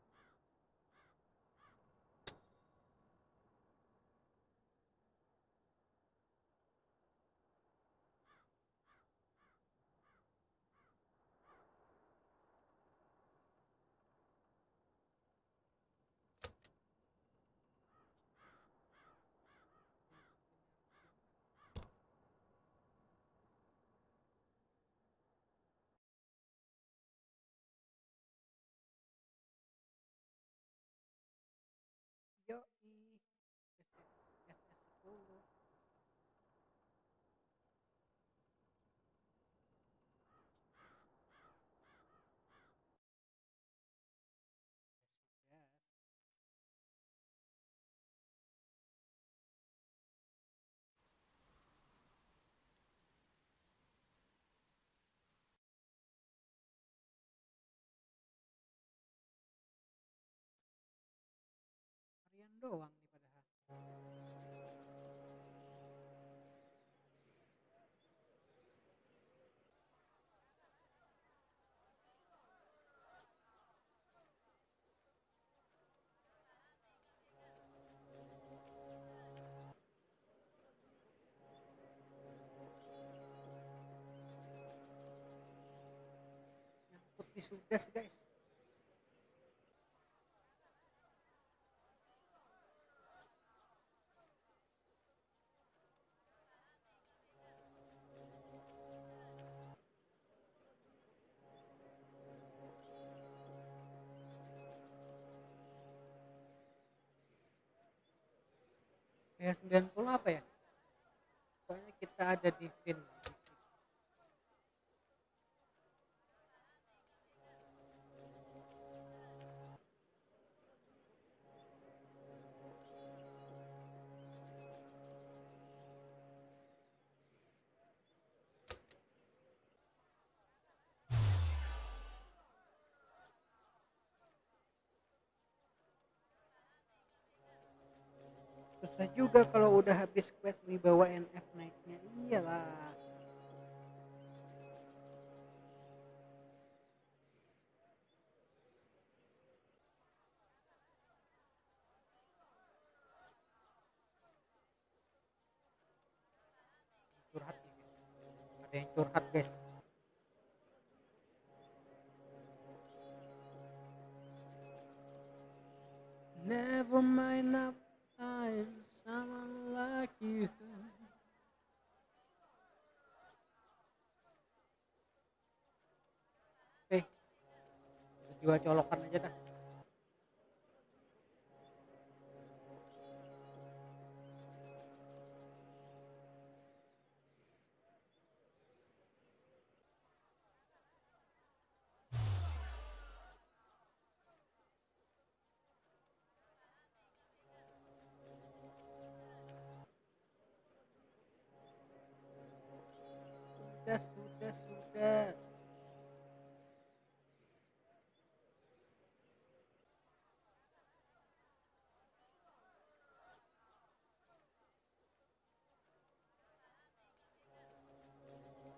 doang nih padahal. Nyangkut di sudas guys. susah juga kalau udah habis quest wibawa NF naiknya. Iyalah. Curhat ya ada yang curhat. Jual colokan aja dah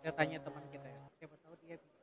Kita tanya teman kita ya. Siapa tahu dia bisa.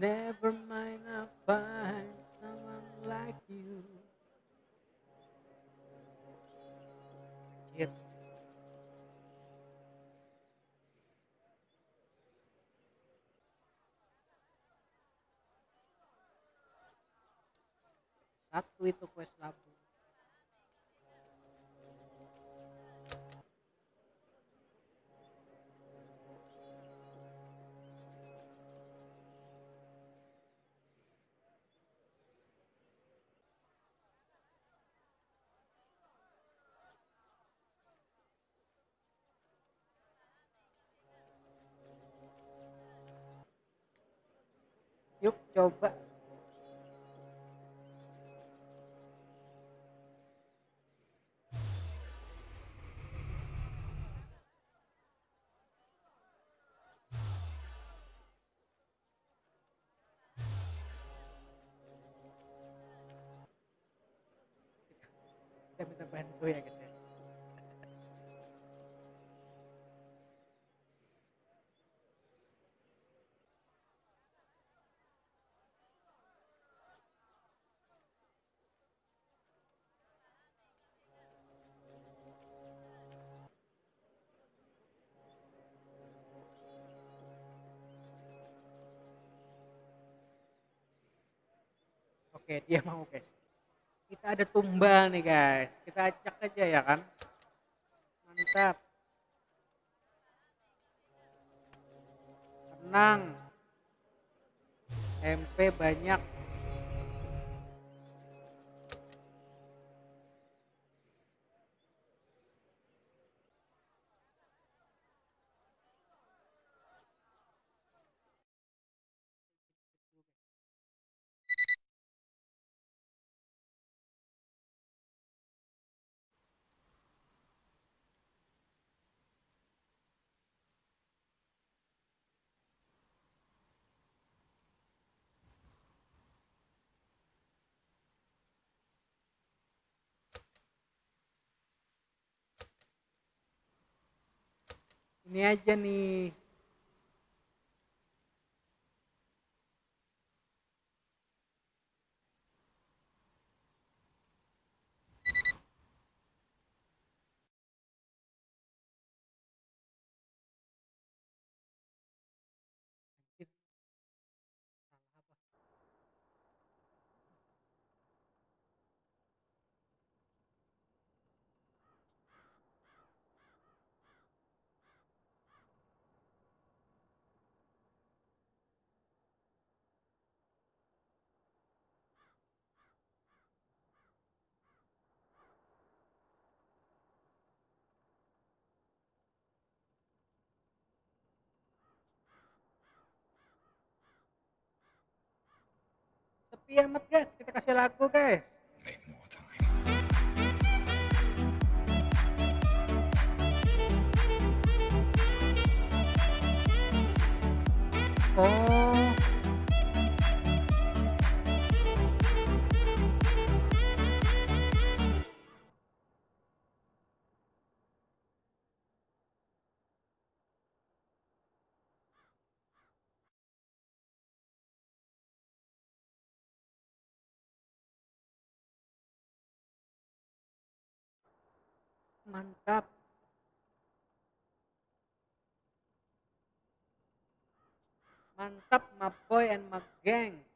Never mind I find someone like you. Anjir. Satu itu quest labu. Yuk coba. Kita minta bantu ya guys Oke, dia mau guys. Kita ada tumbal nih guys. Kita acak aja ya kan. Mantap. Tenang. MP banyak. Ini aja nih. Raffi Ahmad guys, kita kasih lagu guys. Oh. Mantap. Mantap, my boy and my gang.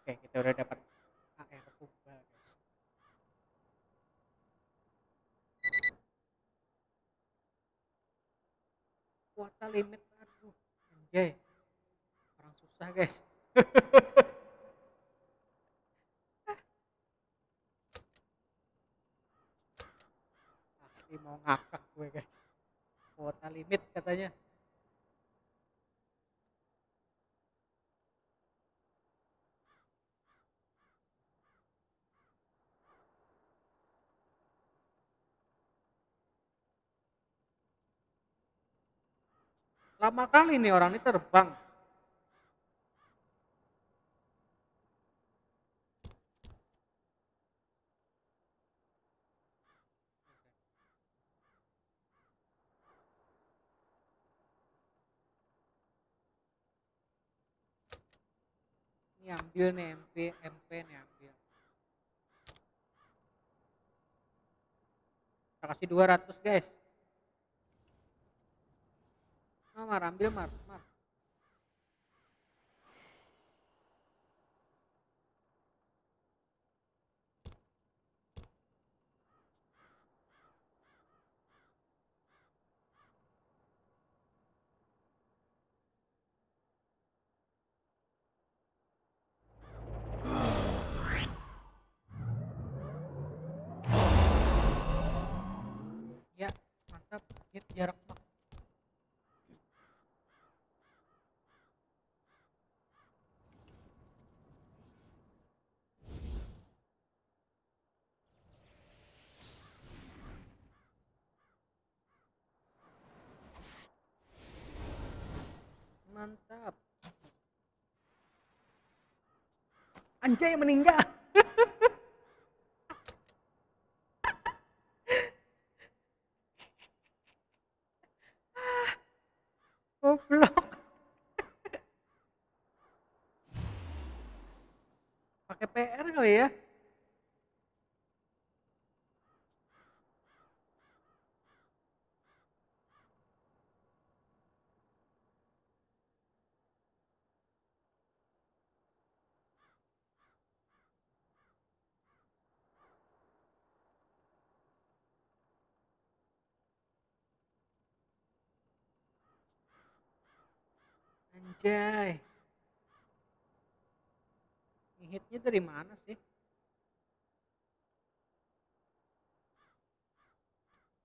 Oke, kita udah dapat AR Kuba, guys. Kuota limit, aduh, anjay. Orang susah, guys. Pasti mau ngakak gue, guys. Kuota limit katanya. Lama kali nih orang ini terbang. Ini ambil nih MP, MP nih ambil. Kita kasih 200 guys. Nah, Mar, ambil Mar, Mar. Ya, mantap. Hit jarak mak. Mantap. Anjay meninggal. Goblok. Pakai PR kali ya? Anjay. Ini hitnya dari mana sih?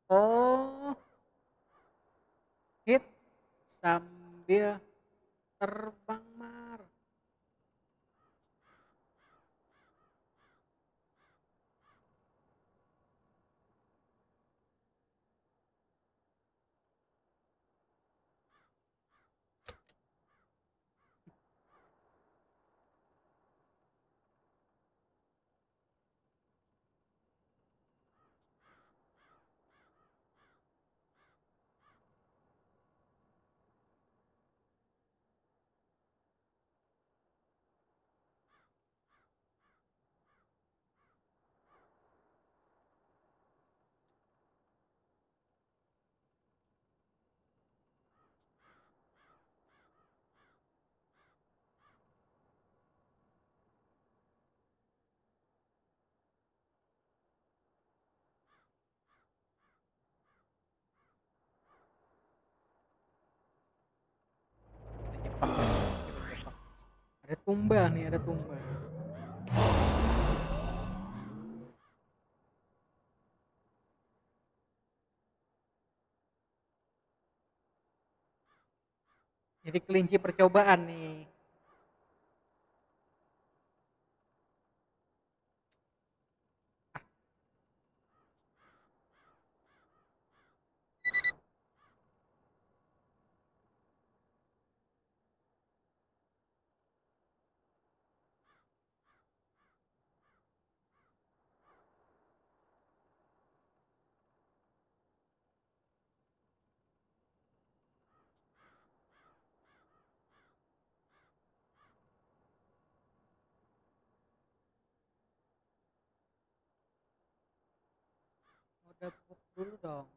Oh. Hit sambil terbang Ada tumbal nih, ada tumbal. Jadi kelinci percobaan nih. Dulu dong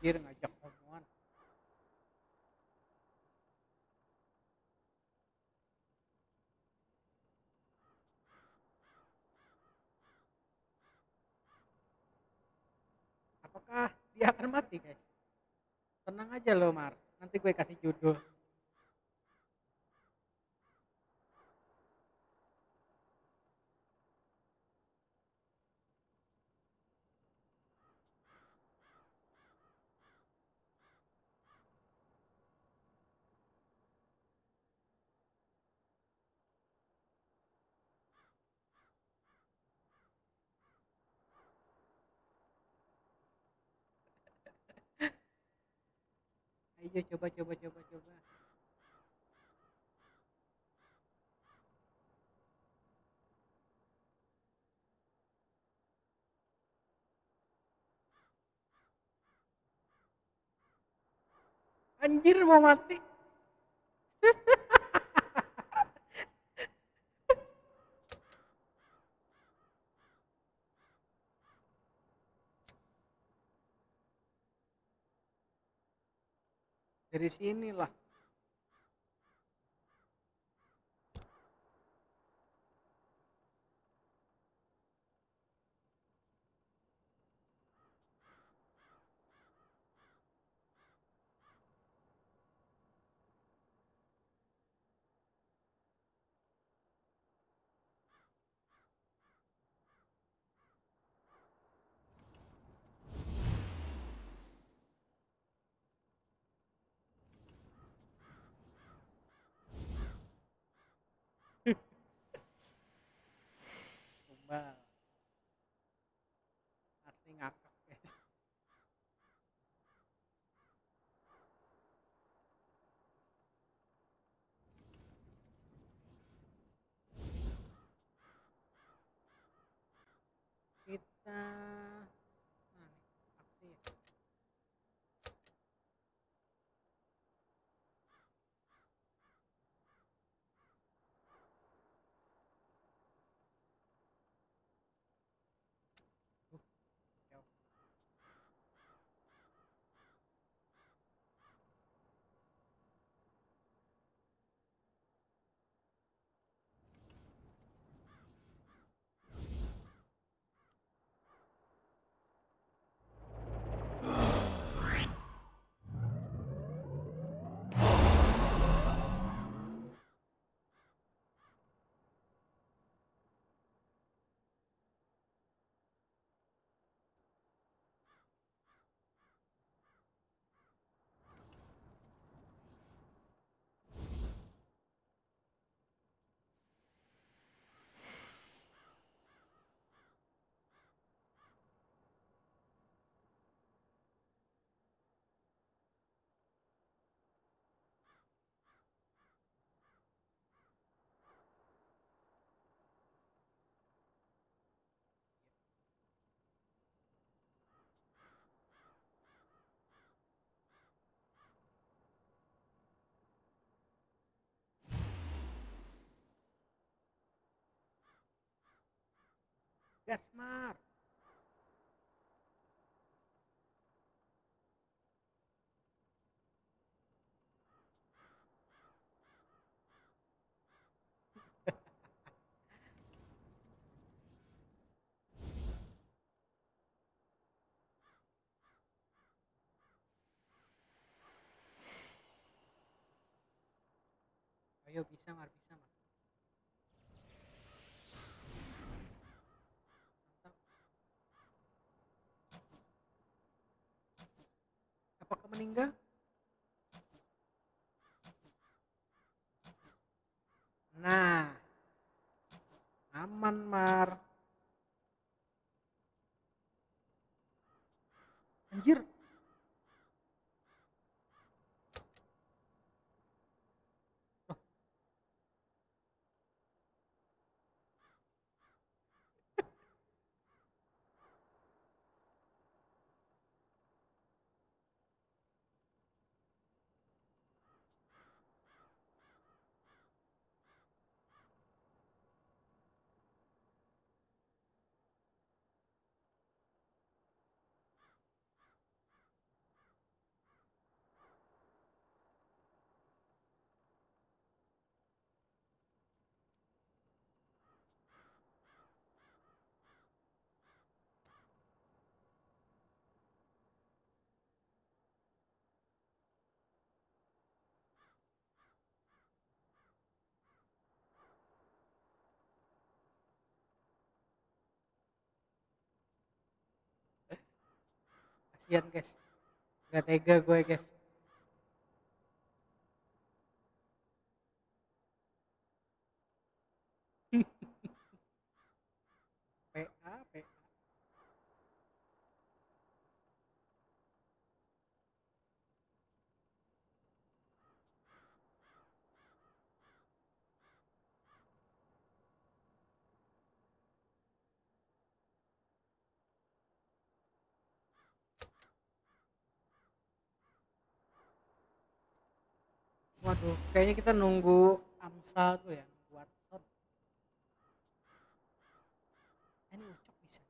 Anjir ngajak omongan. Apakah dia akan mati guys? Tenang aja lo Mar, nanti gue kasih judul. Ayo coba coba coba coba. Anjir mau mati. Dari sinilah. Tumbal. Asli ngakak guys. Kita nah nih, aksi ya. Uh, jauh. Gas mar ayo bisa mar bisa mar meninggal? Nah aman mar anjir Loh. Kasihan guys nggak tega gue guys PA PA waduh kayaknya kita nunggu Amsa tuh ya nunggu Watson Eh, ini ucap bisa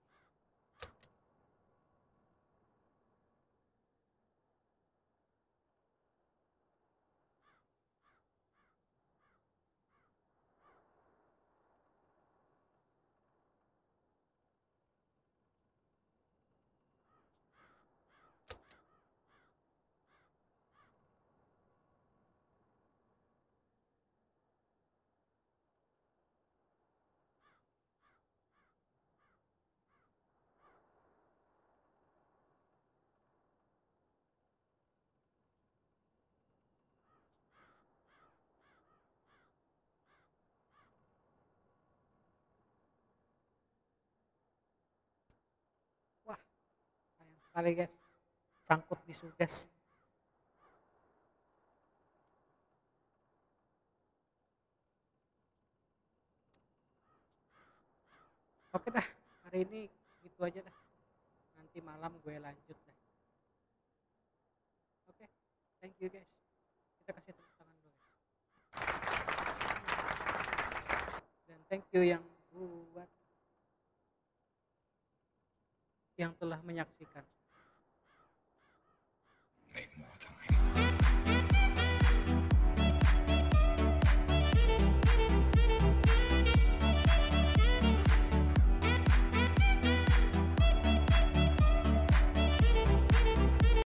wah sayang sekali guys. Sangkut di sudes oke dah hari ini gitu aja dah. Nanti malam gue lanjut dah. Oke thank you guys. Kita kasih tepuk tangan dulu dan thank you yang buat yang telah menyaksikan Amen.